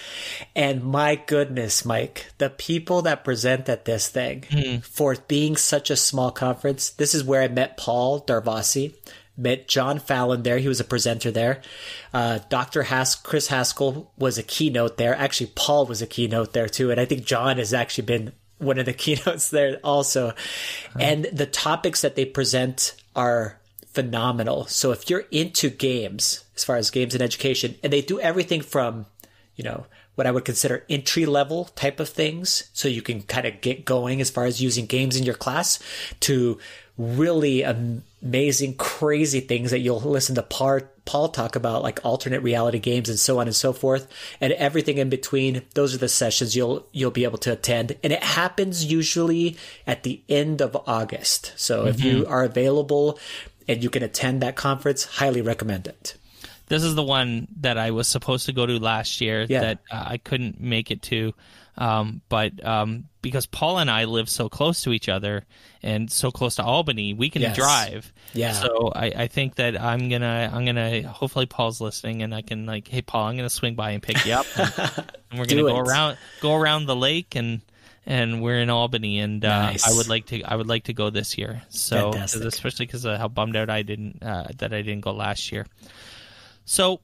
And my goodness, Mike, the people that present at this thing mm. for being such a small conference, this is where I met Paul Darvasi met John Fallon there. He was a presenter there. Uh, Dr. Has- Chris Haskell was a keynote there. Actually, Paul was a keynote there too. And I think John has actually been one of the keynotes there also. Uh-huh. And the topics that they present are phenomenal. So if you're into games, as far as games and education, and they do everything from, you know, what I would consider entry level type of things. So you can kind of get going as far as using games in your class to really amazing, crazy things that you'll listen to Paul, Paul talk about, like alternate reality games and so on and so forth, and everything in between. Those are the sessions you'll you'll be able to attend, and it happens usually at the end of August. So mm-hmm. if you mm-hmm. are available and you can attend that conference, highly recommend it. This is the one that I was supposed to go to last year yeah. that uh, I couldn't make it to. Um, but um, because Paul and I live so close to each other and so close to Albany, we can yes. drive. Yeah. So I, I think that I'm gonna I'm gonna hopefully Paul's listening and I can like, hey Paul, I'm gonna swing by and pick you up, and, and we're gonna go around go around the lake and and we're in Albany, and uh, nice. I would like to I would like to go this year. So especially because of how bummed out I didn't uh, that I didn't go last year. So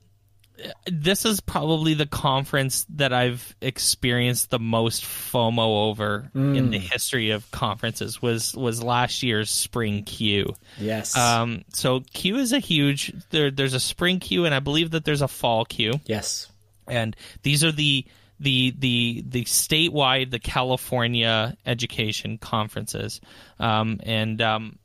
this is probably the conference that I've experienced the most FOMO over mm. in the history of conferences was was last year's spring CUE. Yes. Um so CUE is a huge there there's a spring CUE and I believe that there's a fall CUE. Yes. And these are the the the the statewide the California education conferences. Um and um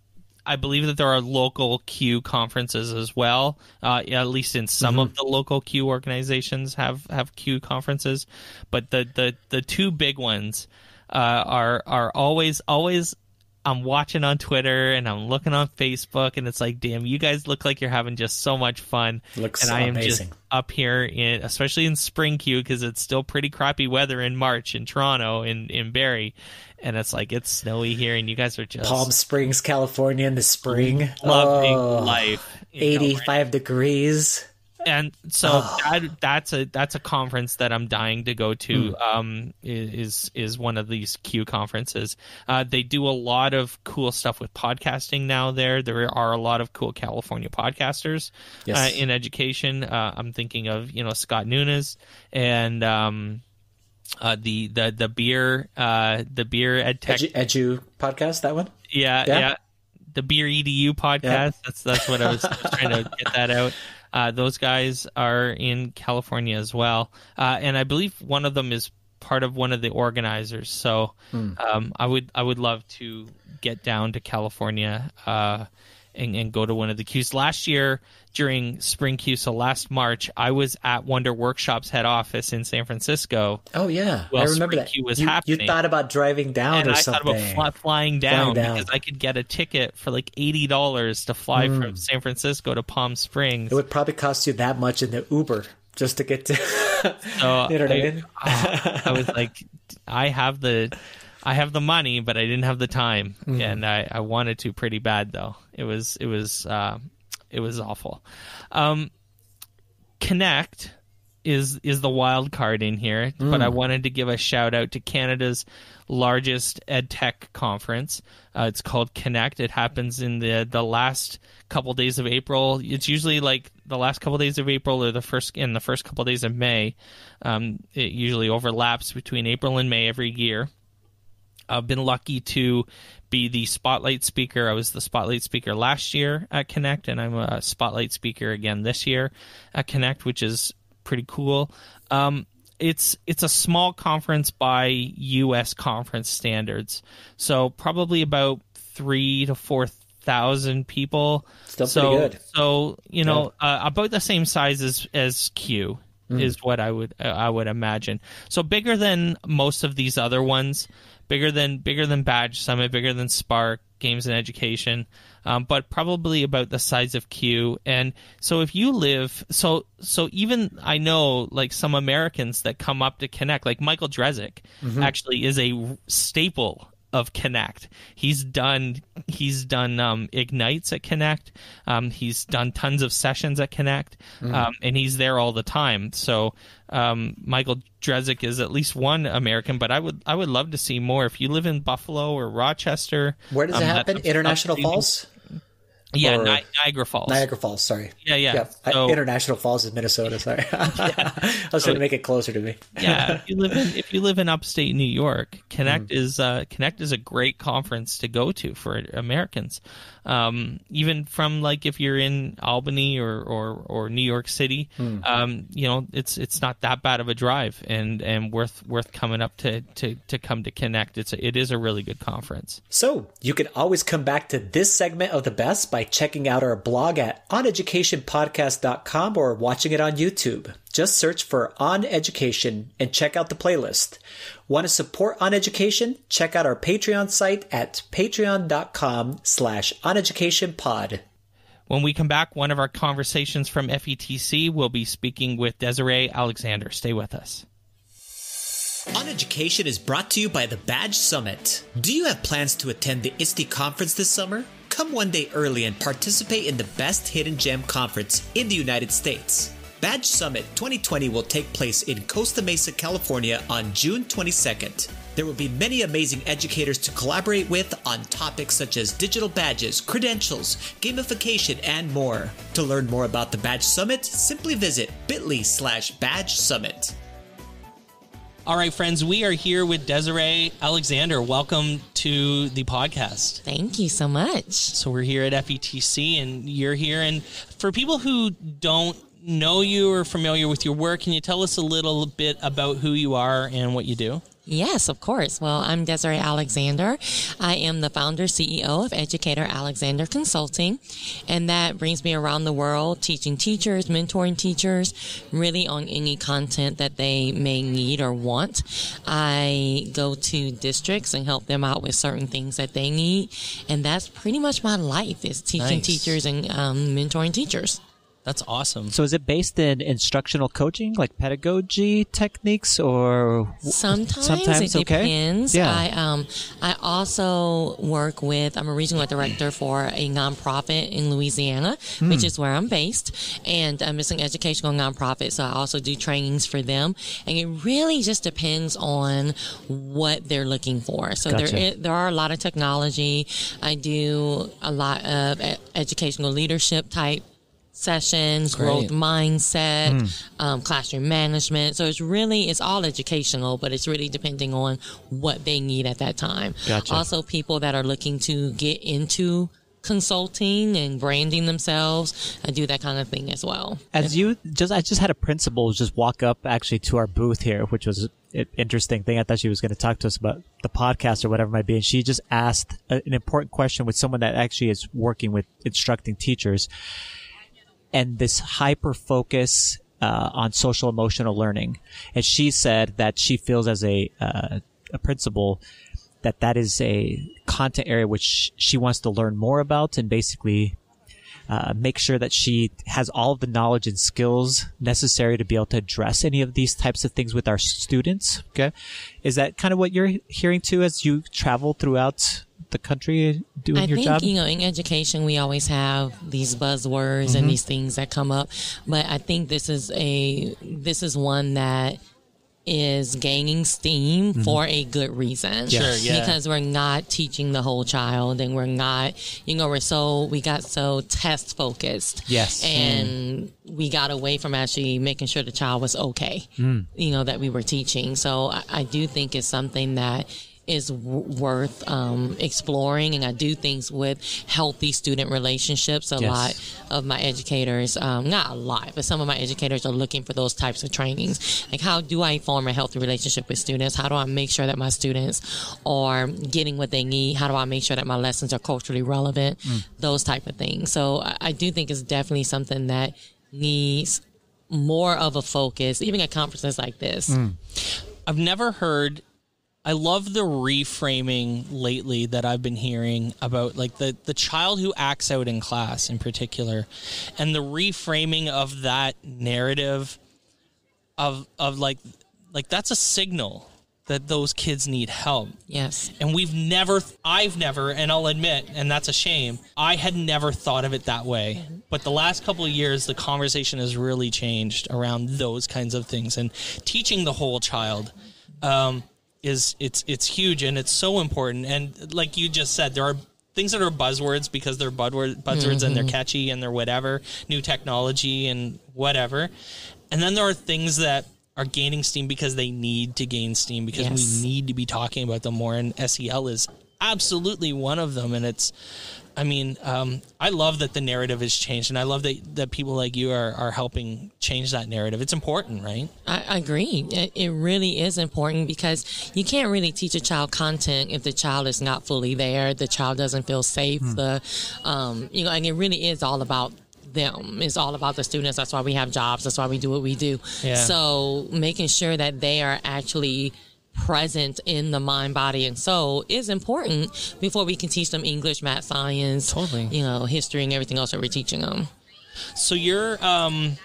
I believe that there are local CUE conferences as well. Uh, at least in some of the local CUE organizations have have CUE conferences, but the the the two big ones uh, are are always always. I'm watching on Twitter and I'm looking on Facebook, and it's like, damn, you guys look like you're having just so much fun. Looks and I am amazing. just up here in, especially in spring CUE, because it's still pretty crappy weather in March in Toronto in in Barrie, and it's like it's snowy here, and you guys are just Palm Springs, California in the spring. loving Oh, life. 85 degrees. And so that that's a that's a conference that I'm dying to go to. Um, is is one of these CUE conferences. Uh, they do a lot of cool stuff with podcasting now. There, there are a lot of cool California podcasters Yes. uh, in education. Uh, I'm thinking of you know Scott Nunes and um, uh, the the the beer uh, the beer ed tech Edu, Edu podcast, that one? yeah, Yeah. yeah. The Beer EDU podcast. That's that's what I was, I was trying to get that out. Uh, those guys are in California as well, uh, and I believe one of them is part of one of the organizers. So um, I would I would love to get down to California uh, and, and go to one of the CUEs. Last year during Spring CUE, so last March, I was at Wonder Workshop's head office in San Francisco. Oh, yeah. Well, I remember Spring that. CUE was you, happening. you thought about driving down and or I something. thought about fly, flying, down Flying down. because I could get a ticket for like eighty dollars to fly from San Francisco to Palm Springs. it would probably cost you that much in the Uber just to get to. So you know I, I- mean? oh, I was like, I have the, I have the money, but I didn't have the time, Mm-hmm. and I, I wanted to pretty bad though. It was it was uh, it was awful. Um, Connect is is the wild card in here, but I wanted to give a shout out to Canada's largest ed tech conference. Uh, it's called Connect. It happens in the the last couple days of April. It's usually like the last couple days of April or the first in the first couple days of May. Um, it usually overlaps between April and May every year. I've been lucky to be the spotlight speaker. I was the spotlight speaker last year at Connect, and I'm a spotlight speaker again this year at Connect, which is pretty cool. Um, it's it's a small conference by U.S. conference standards, so probably about three to four thousand people. Still so, pretty good. So you know, uh, about the same size as as CUE is what I would uh, I would imagine. So bigger than most of these other ones, bigger than bigger than Badge Summit, bigger than Spark Games and Education, um, but probably about the size of CUE. And so if you live, so so even I know like some Americans that come up to Connect, like Michael Drezek, actually is a staple of Connect. He's done he's done um, ignites at Connect. Um, he's done tons of sessions at Connect, um, and he's there all the time. So um, Michael Drezek is at least one American, but I would I would love to see more. If you live in Buffalo or Rochester, Where does um, it happen? up- International Falls? Yeah, Ni- Niagara Falls. Niagara Falls, sorry. Yeah, yeah. I- So- International Falls is Minnesota, sorry. I was trying to make it closer to me. yeah, if you live in if you live in upstate New York, Connect Mm. is uh, Connect is a great conference to go to for Americans. Um, even from like if you're in Albany or or, or New York City, Mm. um, you know it's it's not that bad of a drive and and worth worth coming up to to to come to Connect. It's a, it is a really good conference. So, you can always come back to this segment of the best by checking out our blog at oneducationpodcast.com or watching it on YouTube. Just search for On Education and check out the playlist. Want to support On Education? Check out our Patreon site at patreon.com slash oneducationpod. When we come back, one of our conversations from FETC will be speaking with Desiree Alexander. Stay with us. On Education is brought to you by the Badge Summit. Do you have plans to attend the ISTE conference this summer? Come one day early and participate in the best hidden gem conference in the United States. Badge Summit 2020 will take place in Costa Mesa, California on June 22nd. There will be many amazing educators to collaborate with on topics such as digital badges, credentials, gamification, and more. To learn more about the Badge Summit, simply visit bit.ly slash badge summit. All right, friends, we are here with Desiree Alexander. Welcome to the podcast. Thank you so much. So we're here at FETC, and you're here. And for people who don't know you or familiar with your work, can you tell us a little bit about who you are and what you do? Yes, of course. Well, I'm Desiree Alexander. I am the founder CEO of Educator Alexander Consulting, and that brings me around the world teaching teachers, mentoring teachers, really on any content that they may need or want. I go to districts and help them out with certain things that they need, and that's pretty much my life is teaching Nice. teachers and um, mentoring teachers. That's awesome. So is it based in instructional coaching, like pedagogy techniques, or Sometimes, sometimes it okay? depends. Yeah. I um I also work with I'm a regional director for a nonprofit in Louisiana, Hmm. which is where I'm based, and um, it's an educational nonprofit. So I also do trainings for them, and it really just depends on what they're looking for. So Gotcha. there there are a lot of technology. I do a lot of educational leadership type sessions, growth mindset, um, classroom management. So it's really it's all educational, but it's really depending on what they need at that time. Gotcha. Also, people that are looking to get into consulting and branding themselves, I do that kind of thing as well. As you just, I just had a principal just walk up actually to our booth here, which was an interesting thing. I thought she was going to talk to us about the podcast or whatever it might be, and she just asked a- an important question with someone that actually is working with instructing teachers, and this hyper focus uh, on social emotional learning. And she said that she feels as a uh, a principal that that is a content area which she wants to learn more about and basically uh, make sure that she has all of the knowledge and skills necessary to be able to address any of these types of things with our students. Okay. Is that kind of what you're hearing too as you travel throughout the country doing I your think job? you know in education we always have these buzzwords Mm-hmm. and these things that come up, but I think this is a this is one that is gaining steam mm-hmm. for a good reason. Sure, yeah. Because we're not teaching the whole child and we're not, you know, we're so, we got so test focused. Yes. And mm. we got away from actually making sure the child was okay, mm. you know, that we were teaching. So I, I do think it's something that is w- worth um, exploring and I do things with healthy student relationships. A Yes. lot of my educators, um, not a lot, but some of my educators are looking for those types of trainings. Like, how do I form a healthy relationship with students? How do I make sure that my students are getting what they need? How do I make sure that my lessons are culturally relevant? Those type of things. So I, I do think it's definitely something that needs more of a focus, even at conferences like this. I've never heard. I love the reframing lately that I've been hearing about like the the child who acts out in class in particular, and the reframing of that narrative of of like like that's a signal that those kids need help. Yes. And we've never, I've never, and I'll admit, and that's a shame, I had never thought of it that way. But the last couple of years, the conversation has really changed around those kinds of things. And teaching the whole child um, is, it's, it's huge and it's so important. And like you just said, there are things that are buzzwords because they're buzzword, buzzwords and they're mm-hmm. catchy and they're whatever, new technology and whatever. And then there are things that are gaining steam because they need to gain steam because Yes. we need to be talking about them more and SEL is absolutely one of them and it's I mean um, I love that the narrative has changed and I love that that people like you are, are helping change that narrative it's important right I I agree. It, it really is important because you can't really teach a child content if the child is not fully there. The child doesn't feel safe. The, um, you know, and it really is all about them. It's all about the students. That's why we have jobs. That's why we do what we do. Yeah. So making sure that they are actually present in the mind, body, and soul is important before we can teach them English, math, science, Totally. you know, history, and everything else that we're teaching them. so you're um,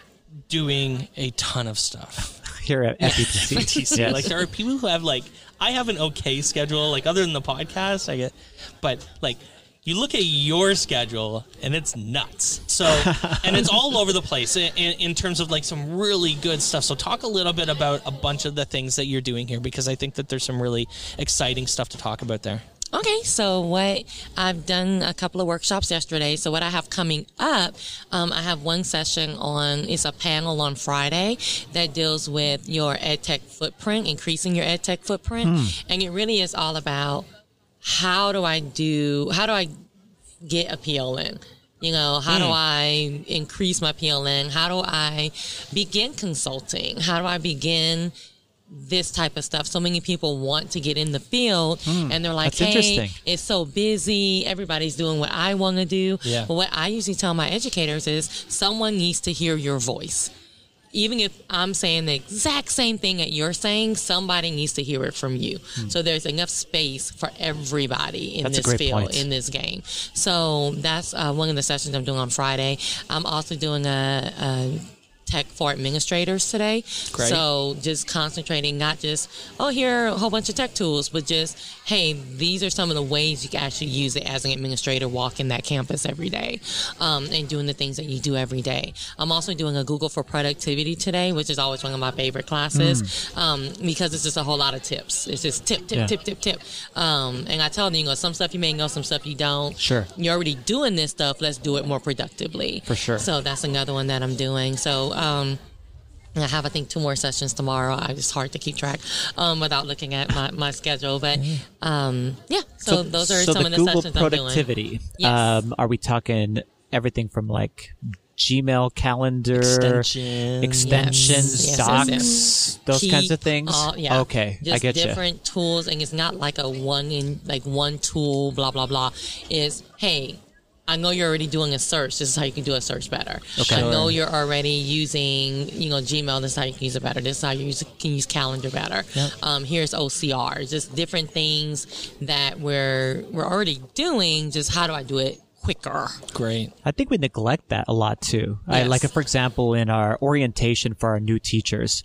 doing a ton of stuff here at FETC. TC. Yes. Like there are people who have like I have an okay schedule. Like other than the podcast, I get, but like you look at your schedule and it's nuts. So and it's all over the place in, in, in terms of like some really good stuff. So talk a little bit about a bunch of the things that you're doing here because I think that there's some really exciting stuff to talk about there. Okay, so what I've done a couple of workshops yesterday. So what I have coming up, um, I have one session on. It's a panel on Friday that deals with your ed tech footprint, increasing your ed tech footprint, and it really is all about how do I do how do I get a PLN? You know, how do mm. I increase my PLN? How do I begin consulting? How do I begin this type of stuff? So many people want to get in the field mm. and they're like, hey, it's so busy. Everybody's doing what I want to do. Yeah. But what I usually tell my educators is someone needs to hear your voice. Even if I'm saying the exact same thing that you're saying, somebody needs to hear it from you. So there's enough space for everybody in. That's this field, point. in this game. So that's uh, one of the sessions I'm doing on Friday. I'm also doing a, a tech for administrators today. Great. So just concentrating, not just, oh, here are a whole bunch of tech tools, but just, hey, these are some of the ways you can actually use it as an administrator walking that campus every day um, and doing the things that you do every day. I'm also doing a Google for Productivity today, which is always one of my favorite classes um, because it's just a whole lot of tips. It's just tip, tip, Yeah. tip, tip, tip. Um, and I tell them, you know, some stuff you may know, some stuff you don't. Sure. You're already doing this stuff. Let's do it more productively. For sure. So that's another one that I'm doing. So, um, I have, I think, two more sessions tomorrow. I it's hard to keep track um, without looking at my, my schedule. But um, yeah, so, those are so some the of the Google sessions I'm doing. productivity. Yes. Um, are we talking everything from like Gmail calendar, Extensions. extensions, Yes, yes, docs, yes, those Keep, kinds of things? uh, yeah. Okay, Just I get you. different tools, and it's not like a one in like one tool. Blah blah blah. Is hey. I know you're already doing a search. This is how you can do a search better. Okay. I know you're already using, you know, Gmail. This is how you can use it better. This is how you use, can use Calendar better. Yep. Um, here's OCR. It's just different things that we're we're already doing. Just how do I do it quicker? Great. I think we neglect that a lot too. I, Yes. like, for example, in our orientation for our new teachers,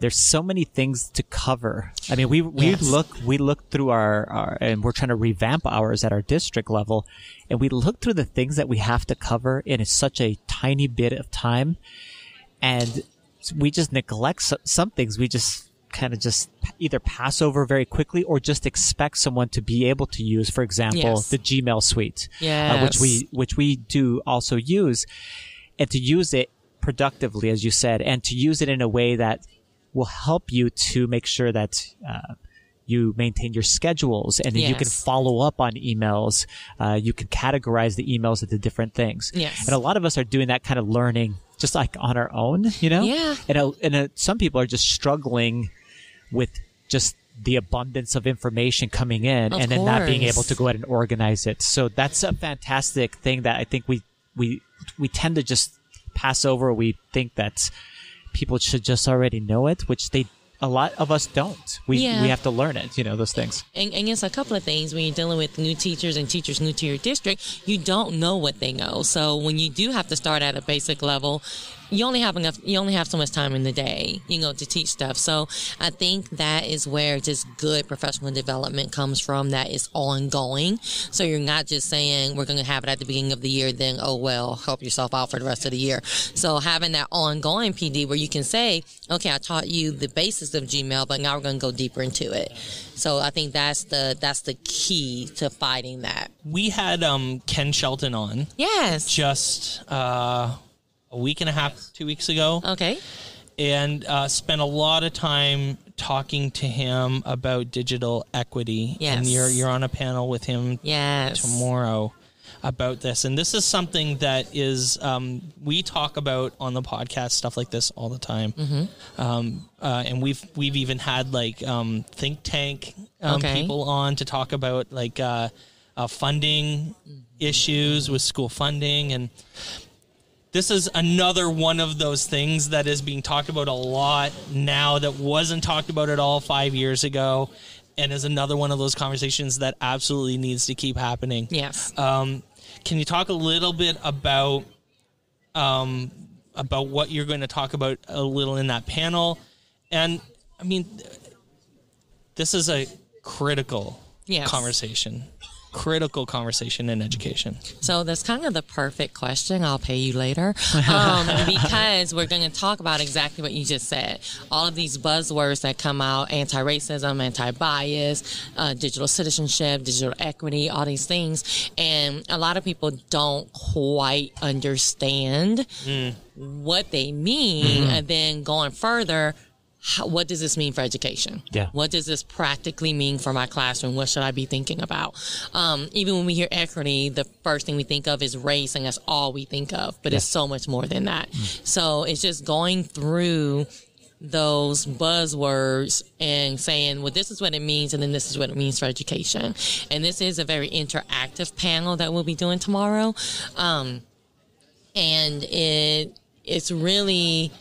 there's so many things to cover. I mean, we we Yes. look we look through our, our and we're trying to revamp ours at our district level, and we look through the things that we have to cover in such a tiny bit of time, and we just neglect so, some things. We just kind of just either pass over very quickly or just expect someone to be able to use, for example, Yes. the Gmail suite, uh, which we which we do also use, and to use it productively, as you said, and to use it in a way that will help you to make sure that uh, you maintain your schedules and that you can follow up on emails. Uh, you can categorize the emails into different things. Yes. And a lot of us are doing that kind of learning just like on our own, you know? Yeah. And, uh, and uh, some people are just struggling with just the abundance of information coming in Of and then not being able to go ahead and organize it. So that's a fantastic thing that I think we, we, we tend to just pass over. We think that people should just already know it, which they, a lot of us don't. We, Yeah. we have to learn it, you know, those things. And, and it's a couple of things when you're dealing with new teachers and teachers new to your district, you don't know what they know. So when you do have to start at a basic level, you only have enough, you only have so much time in the day, you know, to teach stuff. So I think that is where just good professional development comes from that is ongoing. So you're not just saying we're going to have it at the beginning of the year, then, oh, well, help yourself out for the rest of the year. So having that ongoing PD where you can say, okay, I taught you the basis of Gmail, but now we're going to go deeper into it. So I think that's the that's the key to fighting that. We had um, Ken Shelton on Yes. just uh, a week and a half, two weeks ago, Okay. and uh, spent a lot of time talking to him about digital equity. And you're you're on a panel with him Yes. tomorrow about this and this is something that is um, we talk about on the podcast stuff like this all the time Mm-hmm. um, uh, and we've we've even had like um, think tank um, Okay. people on to talk about like uh, uh, funding issues with school funding and this is another one of those things that is being talked about a lot now that wasn't talked about at all five years ago and is another one of those conversations that absolutely needs to keep happening Yes. um, can you talk a little bit about um, about what you're going to talk about a little in that panel? And I mean, this is a critical Yes. conversation, critical conversation in education. So that's kind of the perfect question. I'll pay you later. Um, because we're going to talk about exactly what you just said. All of these buzzwords that come out anti racism, anti bias, uh, digital citizenship, digital equity, all these things. And a lot of people don't quite understand what they mean. And then going further, how, what does this mean for education? Yeah. What does this practically mean for my classroom? What should I be thinking about? Um, even when we hear equity, the first thing we think of is race, and that's all we think of. But it's so much more than that. So it's just going through those buzzwords and saying, well, this is what it means, and then this is what it means for education. And this is a very interactive panel that we'll be doing tomorrow. Um, and it it's really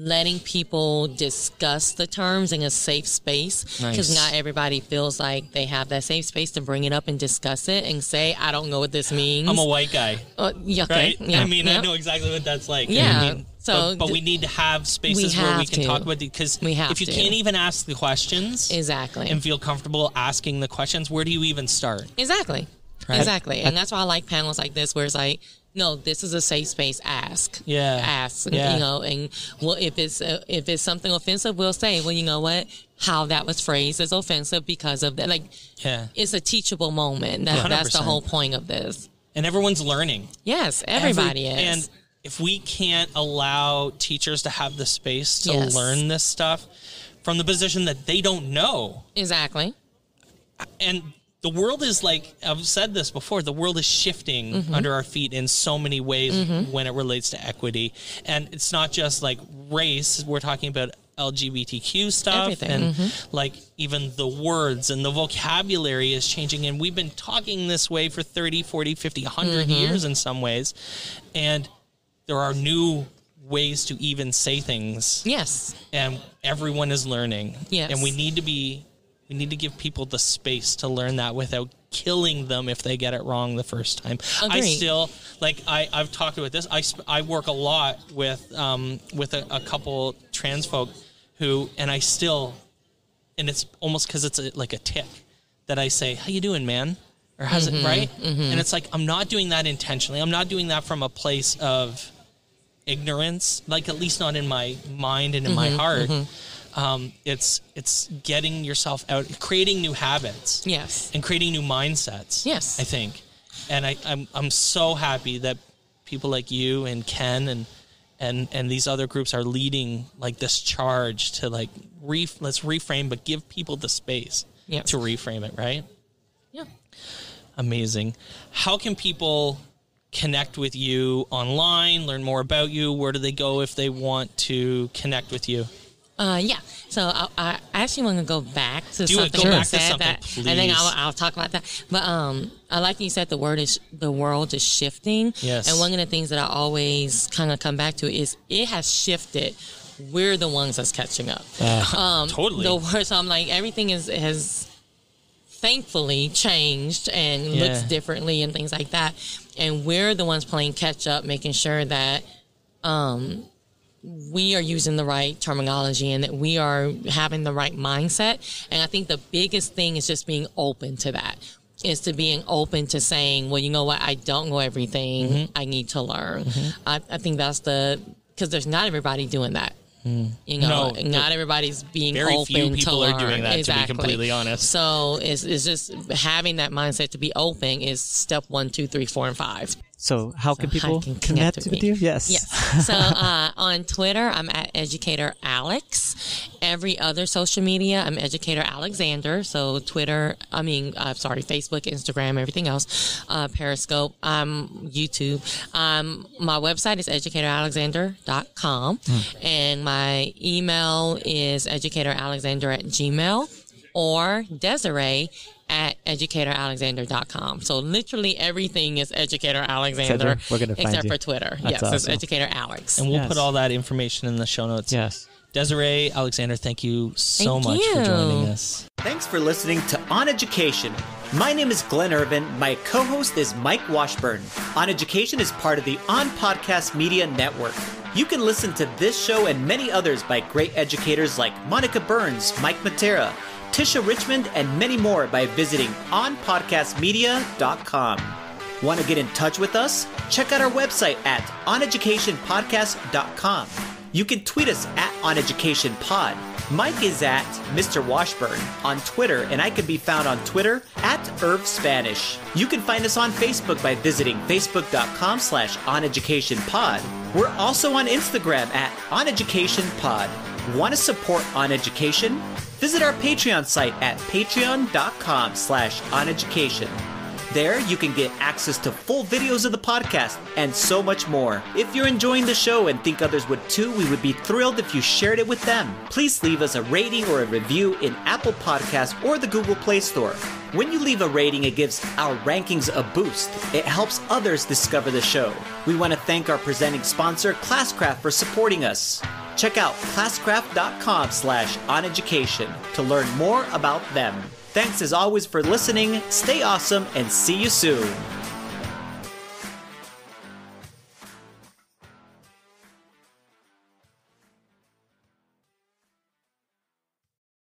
letting people discuss the terms in a safe space because Nice. not everybody feels like they have that safe space to bring it up and discuss it and say i don't know what this means I'm a white guy, uh, yeah, okay. right? yeah, I mean, yeah. I know exactly what that's like. Yeah, I mean, so but, but we need to have spaces we where we can to. talk about it because We have if you to. can't even ask the questions exactly and feel comfortable asking the questions, where do you even start? Exactly. Right. Exactly. And that's why I like panels like this where it's like, no, this is a safe space. Ask. Yeah. Ask. Yeah. You know, and well, if it's uh, if it's something offensive, we'll say, well, you know what, how that was phrased is offensive because of that. Like, Yeah. it's a teachable moment. That, that's the whole point of this. And everyone's learning. Yes, everybody Every- is. And if we can't allow teachers to have the space to Yes. learn this stuff from the position that they don't know, exactly. and the world is like I've said this before, the world is shifting Mm-hmm. under our feet in so many ways when it relates to equity. And it's not just like race, we're talking about LGBTQ stuff Everything. and Mm-hmm. like even the words and the vocabulary is changing and we've been talking this way for 30, 40, 50, 100 Mm-hmm. years in some ways. And there are new ways to even say things Yes. and everyone is learning. Yes. And we need to be we need to give people the space to learn that without killing them if they get it wrong the first time. I still like I I've talked about this. I sp- I work a lot with um with a, a couple trans folk who and I still and it's almost cuz it's a, like a tick that I say, "How you doing, man?" Or how's Mm-hmm, it right? And it's like I'm not doing that intentionally. I'm not doing that from a place of ignorance, like at least not in my mind and in my Mm-hmm, heart. Um, it's it's getting yourself out, creating new habits, Yes. and creating new mindsets. Yes. I think, and I, I'm I'm so happy that people like you and Ken and and and these other groups are leading like this charge to like re, let's reframe, but give people the space Yes. to reframe it. Right. Yeah. Amazing. How can people connect with you online, learn more about you? Where do they go if they want to connect with you? Uh, yeah. So I, I actually want to go back to Do something you said something, that, and then. I'll, I'll talk about that. But um, I like you said the word is the world is shifting. Yes. And one of the things that I always kind of come back to is it has shifted. We're the ones that's catching up. um, Totally. The word. So I'm like everything is has thankfully changed and looks differently and things like that. And we're the ones playing catch up, making sure that um, we are using the right terminology and that we are having the right mindset. And I think the biggest thing is just being open to that. Is to being open to saying, well, you know what, I don't know everything. Mm-hmm. I need to learn. I, I think that's the because there's not everybody doing that. You know, No, not everybody's being very open few people to are learn. doing that, to be exactly. completely honest. So it's, it's just having that mindset to be open is step one, two, three, four, and five. So, how can how people can connect, connect with with you? Yes. Yes. So uh, on Twitter, I'm at Educator Alex. Every other social media, I'm Educator Alexander. So Twitter, I mean, uh, sorry, Facebook, Instagram, everything else, uh, Periscope, um, YouTube. Um, my website is educatoralexander.com, and my email is educatoralexander at gmail or Desiree at educatoralexander.com. So literally everything is Educator Alexander, Cedric, we're gonna find except you. for Twitter. That's yes, it's. Educator Alex. And we'll Yes. put all that information in the show notes. Yes. Desiree, Alexander, thank you so Thank much for joining us. Thanks for listening to On Education. My name is Glen Irwin. My co host is Mike Washburn. On Education is part of the On Podcast Media Network. You can listen to this show and many others by great educators like Monica Burns, Mike Matera, Tisha Richmond, and many more by visiting onpodcastmedia.com. Want to get in touch with us? Check out our website at oneducationpodcast.com. You can tweet us at oneducationpod. Mike is at Mr. Washburn on Twitter, and I can be found on Twitter at Irv Spanish. You can find us on Facebook by visiting facebook.com slash oneducationpod. We're also on Instagram at oneducationpod. Want to support On Education? Visit our Patreon site at patreon.com slash oneducation. There, you can get access to full videos of the podcast and so much more. If you're enjoying the show and think others would too, we would be thrilled if you shared it with them. Please leave us a rating or a review in Apple Podcasts or the Google Play Store. When you leave a rating, it gives our rankings a boost. It helps others discover the show. We want to thank our presenting sponsor, Classcraft, for supporting us. Check out classcraft.com slash oneducation to learn more about them. Thanks as always for listening, stay awesome, and see you soon.